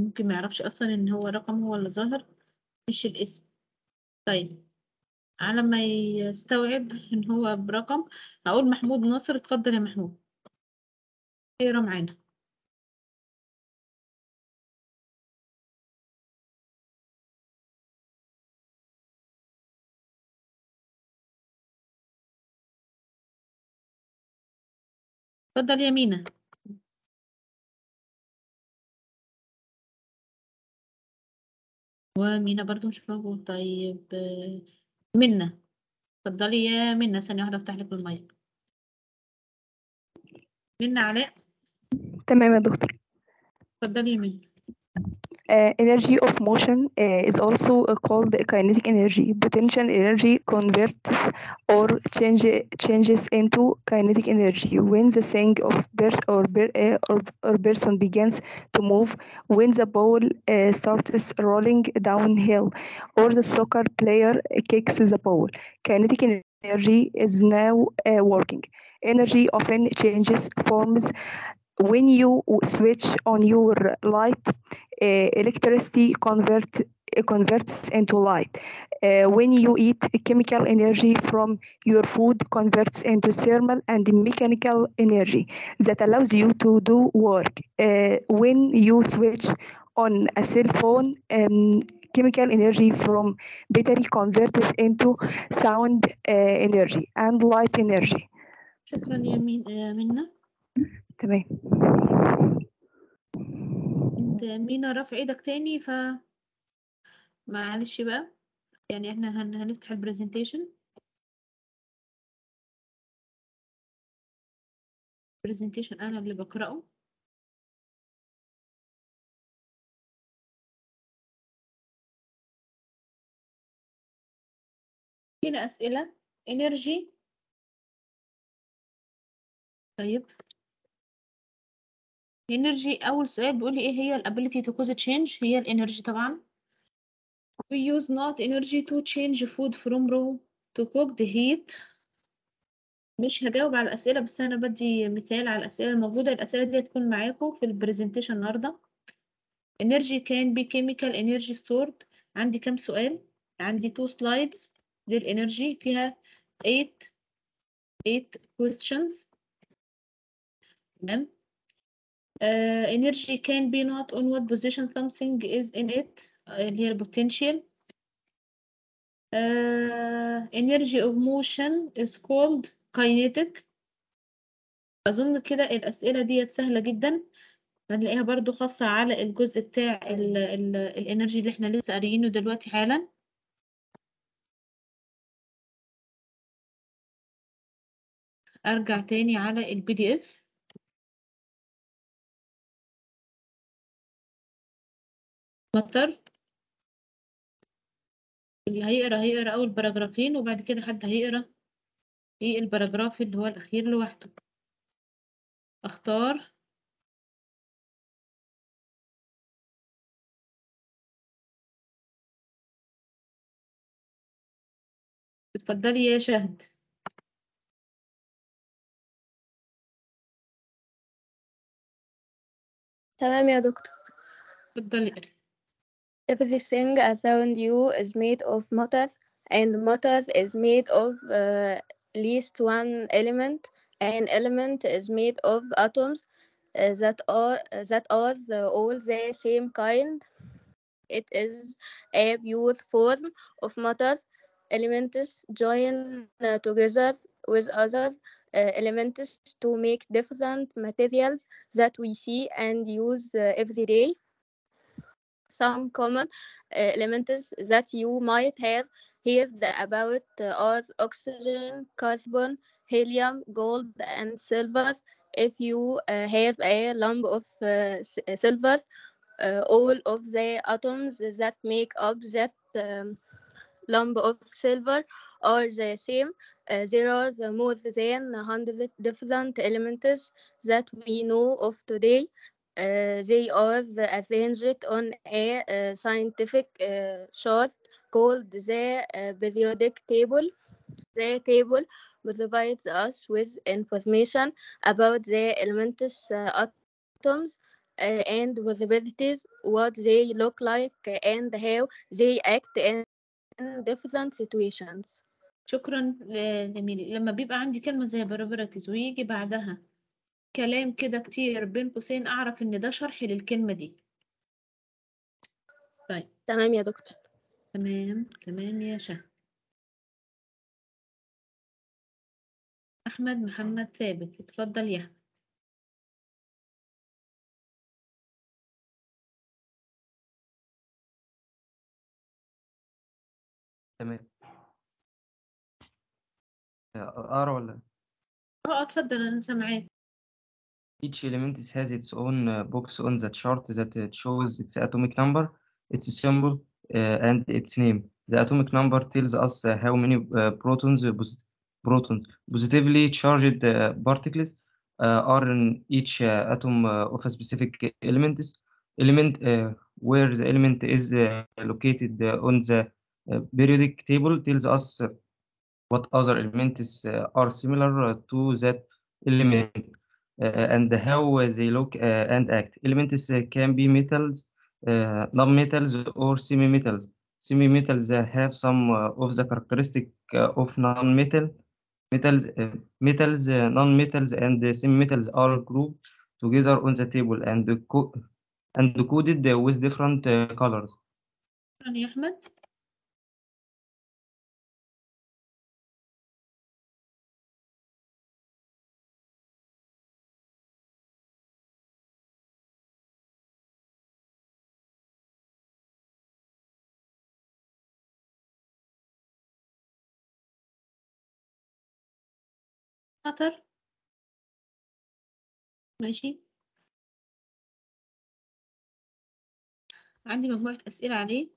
ممكن ما يعرفش أصلا إن هو رقم هو اللي ظاهر مش الاسم. طيب على ما يستوعب إن هو برقم هقول محمود ناصر اتفضل يا محمود. اقرا معانا. اتفضل يا مينا. ومينا برضو مش موجود. طيب منى اتفضلي يا منى ثانية واحدة افتح لك المايك. منى علاء. تمام يا دكتور اتفضلي يا منى Uh, energy of motion uh, is also uh, called kinetic energy. Potential energy converts or change, changes into kinetic energy when the thing of birth or, per- uh, or, or person begins to move, when the ball uh, starts rolling downhill, or the soccer player kicks the ball. Kinetic energy is now uh, working. Energy often changes forms when you switch on your light, uh, electricity convert, uh, converts into light. Uh, when you eat, chemical energy from your food converts into thermal and mechanical energy that allows you to do work. Uh, when you switch on a cell phone, um, chemical energy from battery converts into sound uh, energy and light energy. شكرا يا مين يا منى تمام. انت مينا رافع إيدك تاني ف معلش بقى. يعني إحنا هن... هنفتح ال presentation presentation أنا اللي بقرأه. هنا أسئلة. energy. طيب. Energy أول سؤال بيقول لي إيه هي ال ability to cause change هي ال energy طبعا. We use what energy to change food from raw to cooked heat. مش هجاوب على الأسئلة بس أنا بدي مثال على الأسئلة الموجودة. الأسئلة دي هتكون معاكم في ال presentation النهاردة. Energy can be chemical energy stored. عندي كام سؤال؟ عندي two slides للإنرجي فيها 8 8 questions. تمام؟ Uh, energy can be not on what position something is in it. uh, اللي هي potential. uh, energy of motion is called kinetic. أظن كده الأسئلة ديت سهلة جدا. هنلاقيها برضو خاصة على الجزء بتاع ال ال الانرجي اللي إحنا لسه قاريينه دلوقتي حالا. أرجع تاني على ال PDF matter. اللي هيقرأ هيقرأ أول باراجرافين وبعد كده حد هيقرأ في ال paragraph اللي هو الأخير لوحده. أختار. اتفضلي يا شهد. تمام يا دكتور. اتفضلي Everything around you is made of matter and matter is made of uh, least one element an element is made of atoms uh, that are that are the, all the same kind. It is a pure form of matter elements join uh, together with other uh, elements to make different materials that we see and use uh, every day some common uh, elements that you might have heard about uh, are oxygen, carbon, helium, gold, and silver. If you uh, have a lump of silver, all of the atoms that make up that um, lump of silver are the same. Uh, there are the more than 100 different elements that we know of today. Uh, they are arranged on a uh, scientific uh, chart called the uh, periodic table. The table provides us with information about the elements, uh, atoms, uh, and possibilities, what they look like, uh, and how they act in different situations. شكرا ل- لميلي لما بيبقى عندي كلمة زي probabilities ويجي بعدها كلام كده كتير بين قوسين أعرف إن ده شرح للكلمة دي. طيب. تمام يا دكتور. تمام تمام يا شهد أحمد محمد ثابت اتفضل يا أحمد. تمام. أقرأ ولا؟ أه اتفضل أنا سامعاك. Each element has its own uh, box on the chart that uh, shows its atomic number, its symbol, uh, and its name. The atomic number tells us uh, how many uh, protons, uh, protons, positively charged particles are in each atom of a specific element. Element where the element is located on the periodic table tells us what other elements are similar to that element and how uh, they look uh, and act. Elements uh, can be metals, uh, non-metals, or semi-metals. Semi-metals uh, have some uh, of the characteristic uh, of non-metal. Metals, uh, metals, uh, non-metals, and uh, semi-metals are grouped together on the table and co- and coded uh, with different uh, colors. شكرا يا أحمد خطر. ماشي. عندي مجموعة أسئلة عليه.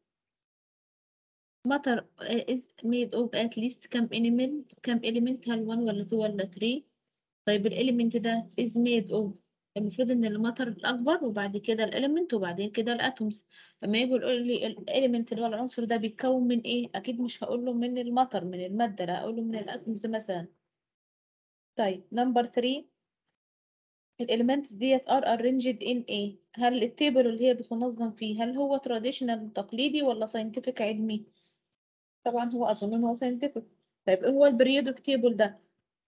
Uh, is made of at least كم element كم element هل 1 ولا 2 ولا 3 طيب ال element ده is made of المفروض إن ال matter الأكبر وبعد كده ال element وبعدين كده ال atoms لما يجوا يقول لي ال element اللي هو العنصر ده بيتكون من إيه؟ أكيد مش هقول له من ال matter من المادة لا هقول له من ال atoms مثلا. طيب number 3 ال elements ديت are arranged in إيه هل ال table اللي هي بتنظم فيه هل هو traditional تقليدي ولا scientific علمي؟ طبعا هو أظن إن هو scientific. طيب إيه هو ال periodic table ده؟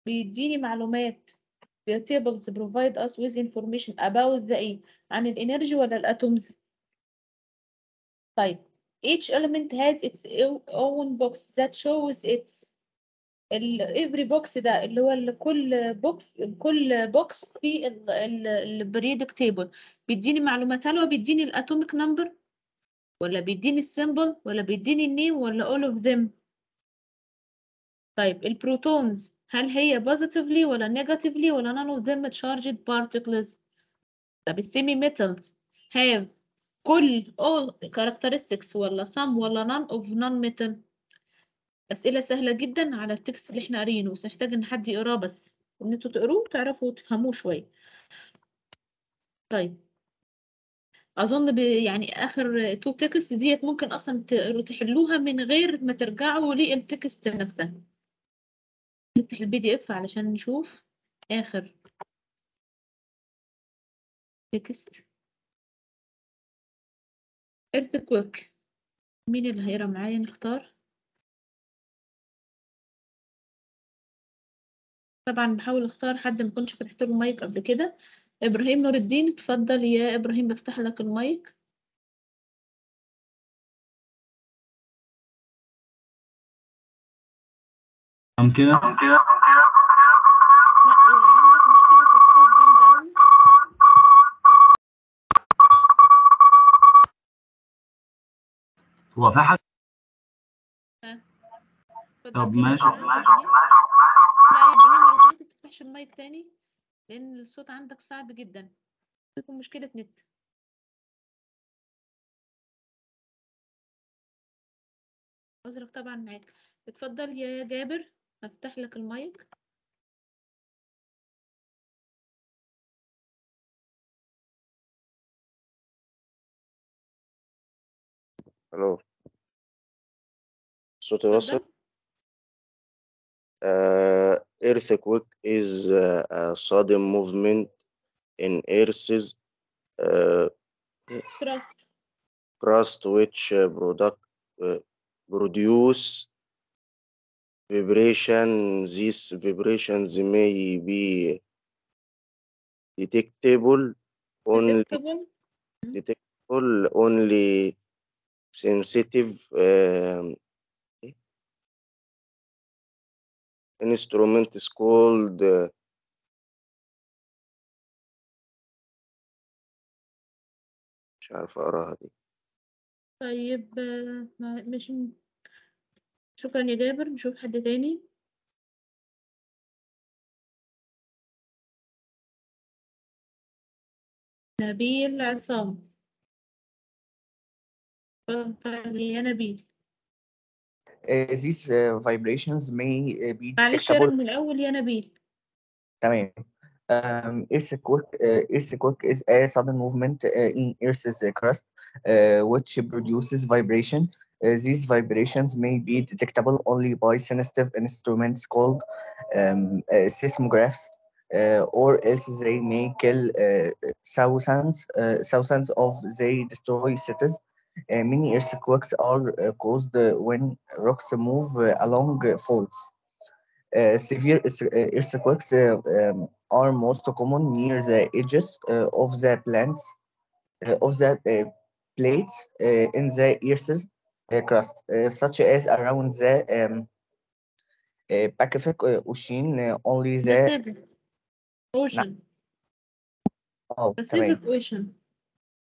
بيديني معلومات. The tables provide us with information about the إيه عن ال energy ولا ال atoms طيب each element has its own box that shows its ال every box ده اللي هو كل box كل box في ال periodic table بيديني معلومات هل هو بيديني ال atomic number ولا بيديني ال symbol ولا بيديني ال name ولا all of them طيب ال protons هل هي positively ولا negatively ولا none of them charged particles طب ال semi metals have كل all characteristics ولا some ولا none of non-metal أسئلة سهلة جدا على ال text اللي إحنا قارينه بس محتاج إن حد يقراه بس. إن أنتوا تقروه وتعرفوا وتفهموه شوية. طيب. أظن. يعني آخر two text ديت ممكن أصلا تحلوها من غير ما ترجعوا لل text نفسها. نفتح ال PDF علشان نشوف. آخر تكست earthquake. مين اللي هيقرأ معايا؟ نختار. طبعا بحاول أختار حد ما كنتش فتحت له مايك قبل كده. إبراهيم نور الدين اتفضل. يا إبراهيم بفتح لك المايك. تمام كده؟ لا إيه، عندك مشكلة في الصوت جامدة هو في حد؟ ها. اتفضل طب كده. ماشي. تفتحش المايك تاني لأن الصوت عندك صعب جدا. يكون مشكلة نت. عذرك طبعا معاك. اتفضل يا جابر هفتح لك المايك. ألو. صوتي واصل؟ اتفضل uh, earthquake is uh, a sudden movement in Earth's uh, crust. crust which uh, product uh, produce vibration. These vibrations may be detectable only detectable? Detectable only sensitive um, instrument is called uh, مش عارف أقراها دي. طيب آه، مش شكرا يا جابر نشوف حد تاني. نبيل عصام. اتفضل يا نبيل. these uh, vibrations may uh, be معلش detectable اقرا من الأول يا نبيل تمام Um, earthquake, uh, earthquake is a sudden movement uh, in Earth's uh, crust uh, which produces vibration. Uh, these vibrations may be detectable only by sensitive instruments called um, uh, seismographs, uh, or else they may kill uh, thousands, uh, thousands of they destroy cities. Uh, many earthquakes are uh, caused when rocks move uh, along faults. severe earthquakes um, are most common near the edges of the plants of the plates in the Earth's crust, such as around the um, Pacific Ocean. only the Pacific Ocean. Oh, Pacific Ocean.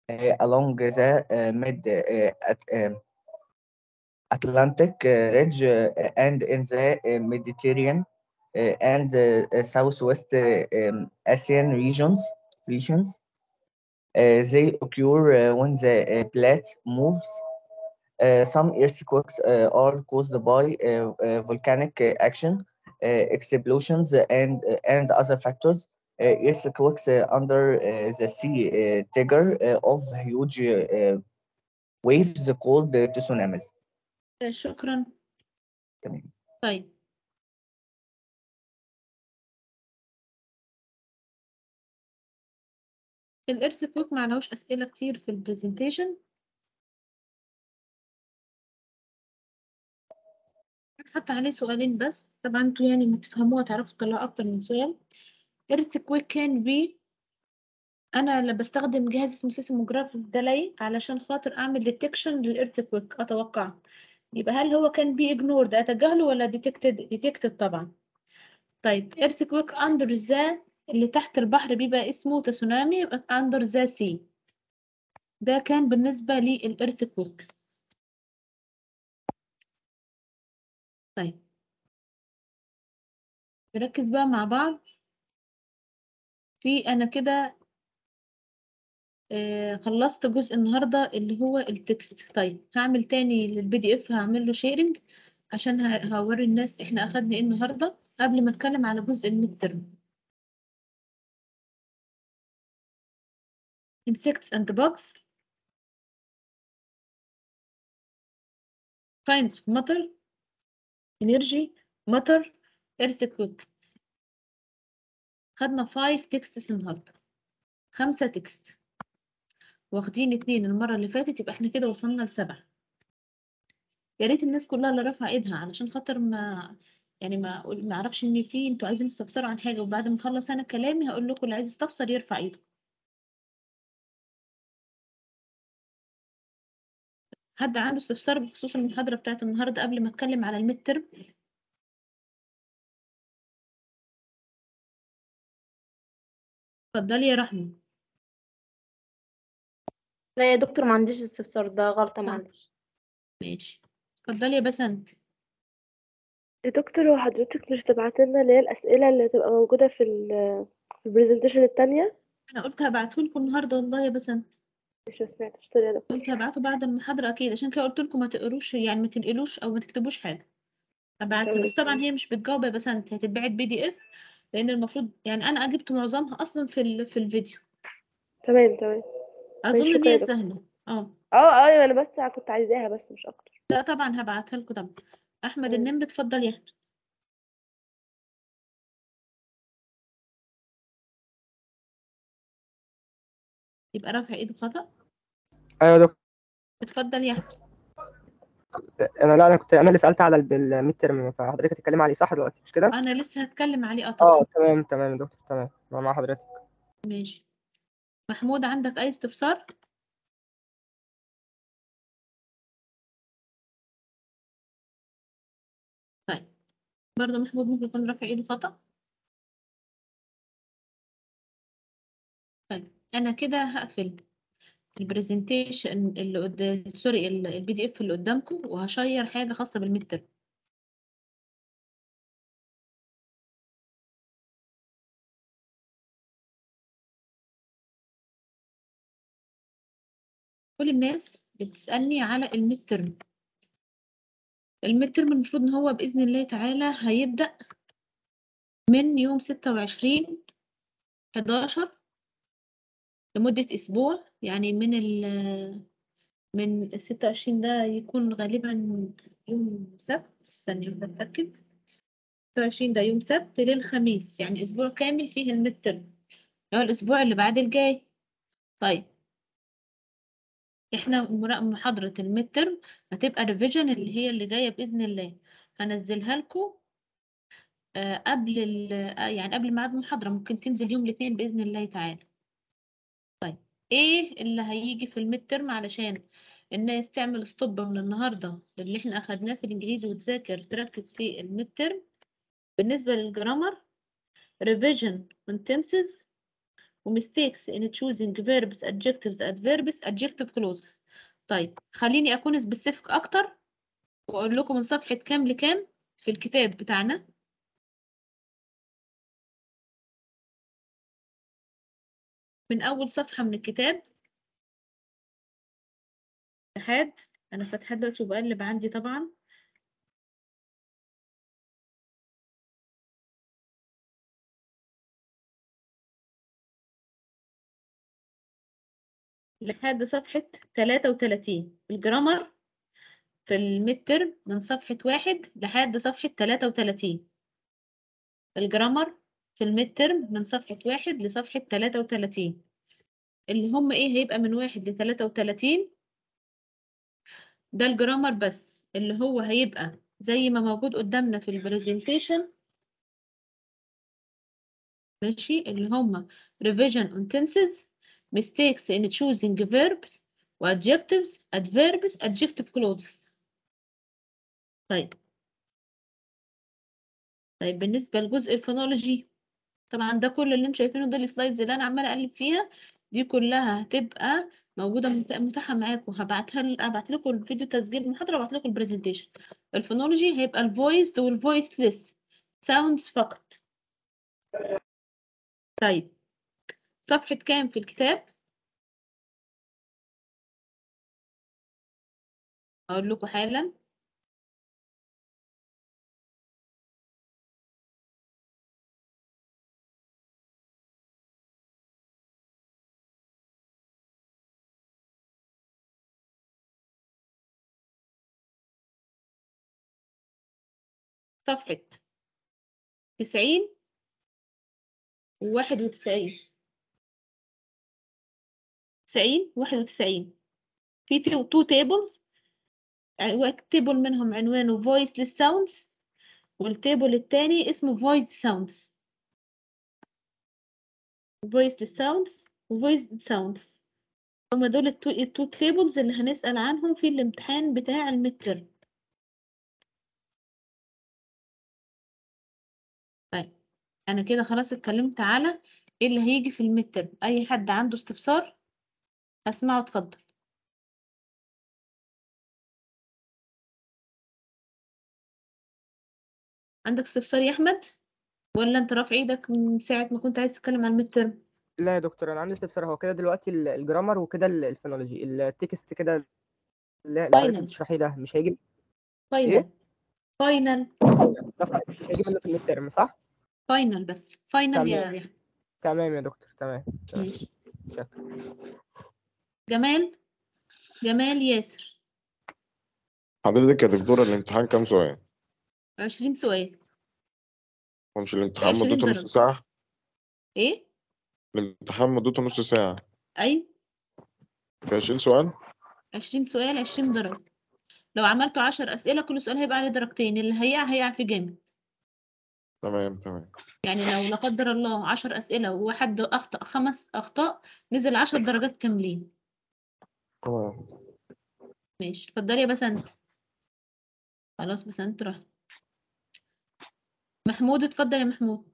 Eh, along the uh, mid uh, at, Atlantic ridge and in the Mediterranean and southwest um, Asian regions regions. They occur when the plate moves. Uh, some earthquakes uh, are caused by uh, volcanic action, explosions, and and other factors. Uh, earthquakes uh, under uh, the sea trigger uh, of huge waves called tsunamis. شكرا. تمام. طيب. ال earthquake معلهوش أسئلة كتير في ال presentation حط عليه سؤالين بس. طبعا أنتوا يعني ما تفهموها تعرفوا تطلعوا أكتر من سؤال. Earthquake can be. أنا اللي بستخدم جهاز اسمه seismograph ده ليه علشان خاطر أعمل detection لل earthquake أتوقع. يبقى هل هو can be ignored أتجاهله ولا detected detected طبعا. طيب earthquake under the اللي تحت البحر بيبقى اسمه تسونامي يبقى under the sea. ده كان بالنسبة لل earthquake طيب. نركز بقى مع بعض. في أنا كده آه خلصت جزء النهاردة اللي هو ال text. طيب هعمل تاني لل PDF هعمل له sharing عشان هوري الناس إحنا أخدنا إيه النهاردة قبل ما أتكلم على جزء ال mid term insects and bugs. Kinds of matter. Energy. Matter. Earthquake. خدنا 5 texts النهارده. خمسة تكست واخدين اتنين المرة اللي فاتت يبقى إحنا كده وصلنا لسبعة. يا ريت الناس كلها اللي رافعة ايدها علشان خاطر ما يعني ما ما أعرفش ان في أنتوا عايزين تستفسروا عن حاجة وبعد ما اخلص أنا كلامي هقول لكم اللي عايز يستفسر يرفع ايده. حد عنده استفسار بخصوص المحاضرة بتاعت النهاردة قبل ما اتكلم على ال mid term اتفضلي يا رحمة. لا يا دكتور ما عنديش استفسار ده غلطة معلش ماشي. اتفضلي يا بسنت يا دكتور هو حضرتك مش تبعت لنا اللي هي الأسئلة اللي تبقى موجودة في ال في ال presentation التانية؟ أنا قلت هبعته لكم النهارده والله يا بسنت مش سمعتش يا دكتور. قلت هبعته بعد المحاضرة أكيد عشان كده قلت لكم ما تقروش يعني ما تنقلوش أو ما تكتبوش حاجة. هبعتها تمام. بس طبعا هي مش بتجاوب يا بسنت هتتبعت بي دي إف لأن المفروض يعني أنا جبت معظمها أصلا في ال... في الفيديو. تمام تمام. أظن ماشي ان هي سهلة. آه. آه أيوه أنا بس كنت عايزاها بس مش أكتر. لا طبعا هبعتها لكم. طبعا أحمد النمر اتفضل يا أحمد. يبقى رافع إيده خطأ. أيوه يا دكتور. اتفضل يا أحمد. أنا لا أنا كنت أنا اللي سألت على الميد ترم فحضرتك هتتكلمي عليه صح دلوقتي مش كده؟ أنا لسه هتكلم عليه آه طبعا. آه تمام تمام يا دكتور تمام مع حضرتك. ماشي. محمود عندك أي استفسار؟ طيب. برضه محمود ممكن يكون رافع إيده خطأ. طيب أنا كده هقفل. ال presentation اللي قدام sorry ال PDF اللي قدامكم وه share حاجة خاصة بال mid term كل الناس بتسألني على ال mid term المفروض إن هو بإذن الله تعالى هيبدأ من يوم ستة وعشرين حداشر لمدة أسبوع. يعني من ال من الستة وعشرين ده يكون غالبا يوم سبت واحدة أتأكد. ستة وعشرين ده يوم سبت للخميس يعني أسبوع كامل فيه ال mid term اللي هو الأسبوع اللي بعد الجاي. طيب. إحنا محاضرة ال mid term هتبقى revision اللي هي اللي جاية بإذن الله. هنزلها لكم آه، قبل آه، يعني قبل ميعاد المحاضرة. ممكن تنزل يوم الاثنين بإذن الله تعالى. إيه اللي هيجي في ال mid term علشان الناس تعمل stop من النهاردة؟ للي إحنا أخدناه في الإنجليزي وتذاكر تركز في ال mid term بالنسبة لل grammar revision on و mistakes in choosing verbs adjectives adverbs adjective clauses طيب خليني أكون specific أكتر وأقول لكم من صفحة كام لكام في الكتاب بتاعنا. من أول صفحة من الكتاب. لحد أنا فاتحة دلوقتي وبقلب عندي طبعا. لحد صفحة 33 ال grammar في ال mid term من صفحة واحد لحد صفحة 33 ال grammar في ال mid term من صفحة واحد لصفحة 33 اللي هم إيه؟ هيبقى من واحد لتلاتة وتلاتين. ده ال grammar بس اللي هو هيبقى زي ما موجود قدامنا في ال presentation ماشي؟ اللي هم revision on tenses mistakes in choosing verbs adjectives adverbs adjective clauses. طيب. طيب بالنسبة لجزء ال phonology طبعا ده كل اللي أنتم شايفينه ده ال slides اللي أنا عمالة أقلب فيها. دي كلها هتبقى موجودة مت- متاحة معاكم. هبعتها هبعت لكم الفيديو تسجيل المحاضرة وابعت لكم ال presentation ال phonology هيبقى ال voiced وال voiceless ساوندز فقط طيب. صفحة كام في الكتاب؟ هقول لكم حالا. صفحة تسعين وواحد وتسعين. تسعين واحد وتسعين. في two tables. table منهم عنوانه voiceless sounds. وال table التاني اسمه voiced sounds. sounds و voiced sounds. هما دول ال two, ال two tables اللي هنسأل عنهم في الامتحان بتاع ال midterm أنا كده خلاص اتكلمت على إيه اللي هيجي في ال midterm أي حد عنده استفسار هسمعه اتفضل. عندك استفسار يا أحمد؟ ولا أنت رافع إيدك من ساعة ما كنت عايز تتكلم عن ال midterm لا يا دكتور أنا عندي استفسار. هو كده دلوقتي ال- ال grammar وكده ال- ال phonology ال text كده اللي اللي بتشرحيه ده مش هيجي. final إيه؟ final مش هيجي منه في ال midterm صح؟ final بس. فاينل يا تمام. يا تمام يا دكتور تمام. ماشي. شكرا. جمال؟ جمال ياسر. حضرتك يا دكتورة الامتحان كام سؤال؟ عشرين سؤال. مش الامتحان مدته نص ساعة؟ إيه؟ الامتحان مدته نص ساعة. في 20 سؤال؟ عشرين سؤال عشرين درجة. لو عملتوا عشر أسئلة كل سؤال هيبقى عليه درجتين. اللي هيقع هيقع في جامد تمام تمام. يعني لو لا قدر الله عشر أسئلة وواحد أخطأ خمس أخطاء نزل عشر درجات كاملين. تمام. ماشي. اتفضلي يا بسنت خلاص بسنت راح محمود اتفضل يا محمود.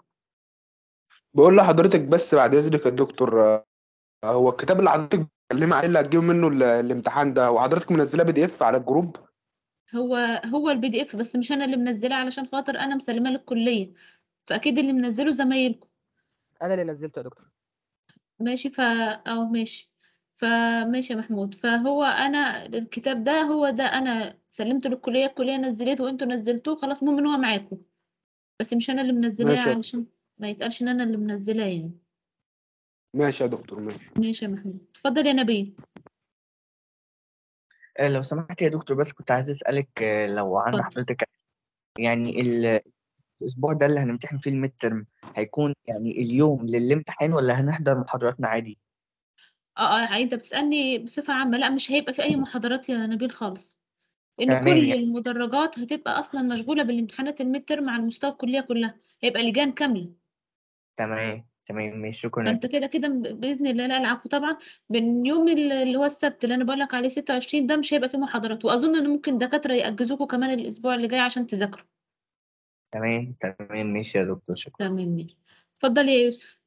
بقول لحضرتك بس بعد إذنك يا دكتور آه، هو الكتاب اللي حضرتك بتتكلمي عليه اللي هتجيب منه ال- الامتحان ده وحضرتك منزلاه PDF على ال group؟ هو هو ال PDF بس مش أنا اللي منزلاه علشان خاطر أنا مسلماه للكلية فأكيد اللي منزله زمايلكم. أنا اللي نزلته يا دكتور. ماشي فا آه ماشي. فماشي يا محمود. فهو أنا الكتاب ده هو ده أنا سلمته للكلية الكلية نزلته وأنتوا نزلتوه خلاص المهم إن هو معاكم. بس مش أنا اللي منزلاه علشان ما يتقالش إن أنا اللي منزلاه يعني. ماشي يا دكتور ماشي. ماشي يا محمود. اتفضل يا نبيل. آه، لو سمحت يا دكتور بس كنت عايز أسألك آه، لو عند اتفضل. حضرتك يعني ال- الأسبوع ده اللي هنمتحن فيه الميد ترم هيكون يعني اليوم للامتحان ولا هنحضر محاضراتنا عادي؟ آه آه انت بتسألني بصفة عامة. لأ مش هيبقى في أي محاضرات يا نبيل خالص. لأن تمام كل يعني. المدرجات هتبقى أصلا مشغولة بالامتحانات الميد ترم على مستوى الكلية كلها. هيبقى لجان كاملة. تمام. تمام ماشي شكرا فأنت كده كده ب- بإذن الله لا العفو. طبعا من يوم ال- اللي هو السبت اللي أنا بقول لك عليه 26 ده مش هيبقى فيه محاضرات. وأظن إن ممكن دكاترة يأجزوكوا كمان الأسبوع اللي جاي عشان تذاكروا. تمام تمام ماشي يا دكتور شكرا. تمام ماشي. اتفضل يا يوسف.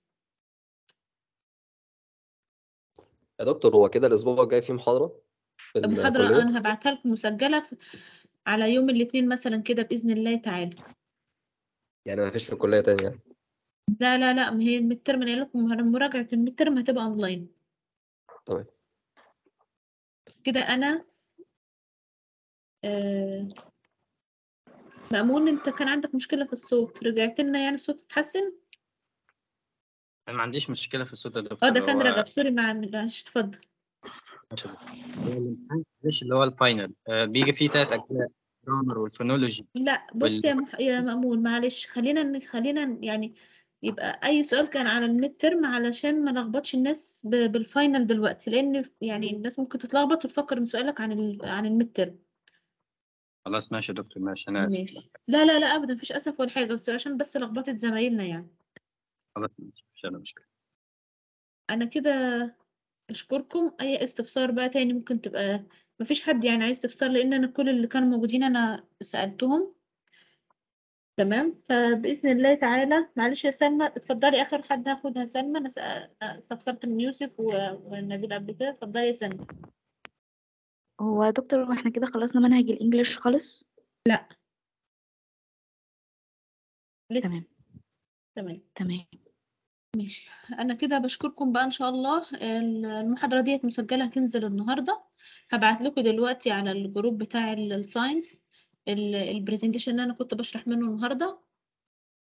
يا دكتور هو كده الأسبوع الجاي في محاضرة في المحاضره أنا هبعتها لكم مسجلة في- على يوم الاثنين مثلا كده بإذن الله تعالى. يعني ما فيش في الكلية تاني يعني؟ لا لا لا ما هي ال midterm أنا لكم مراجعة ال midterm هتبقى اونلاين تمام كده أنا آه مأمون إنت كان عندك مشكلة في الصوت. رجعت لنا يعني الصوت اتحسن؟ أنا ما عنديش مشكلة في الصوت يا آه دكتور ده كان رجب. sorry مع معلش اتفضل. مش اللي هو ال final. آه، بيجي فيه تلات أجزاء ال grammar وال phonology لا بص يا مح... يا مأمون معلش. خلينا خلينا يعني يبقى أي سؤال كان على ال midterm علشان ما لخبطش الناس. بال final دلوقتي لأن يعني الناس ممكن تتلخبط وتفكر إن سؤالك عن ال... عن ال midterm خلاص ماشي يا دكتور ماشي آسف. ماشي. لا لا لا ابدا مفيش أسف ولا حاجة بس عشان بس لخبطه زمايلنا يعني. خلاص مفيش أي مشكلة. أنا كده أشكركم. أي استفسار بقى تاني ممكن تبقى مفيش حد يعني عايز استفسار لأن أنا كل اللي كانوا موجودين أنا سألتهم. تمام؟ فبإذن الله تعالى معلش يا سلمى اتفضلي آخر حد هاخدها سلمى. سأ- استفسرت من يوسف ونبيل قبل كده. اتفضلي يا سلمى. هو يا دكتور هو إحنا كده خلصنا منهج الإنجليش خالص؟ لا. لسه. تمام. تمام. تمام. ماشي. أنا كده بشكركم بقى إن شاء الله. المحاضرة ديت مسجلة هتنزل النهاردة. هبعت لكم دلوقتي على ال group بتاع ال- ال science ال presentation اللي أنا كنت بشرح منه النهاردة.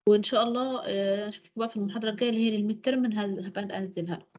وإن شاء الله آه، أشوفكم بقى في المحاضرة الجاية اللي هي لل midterm هبقى أنزلها. لكم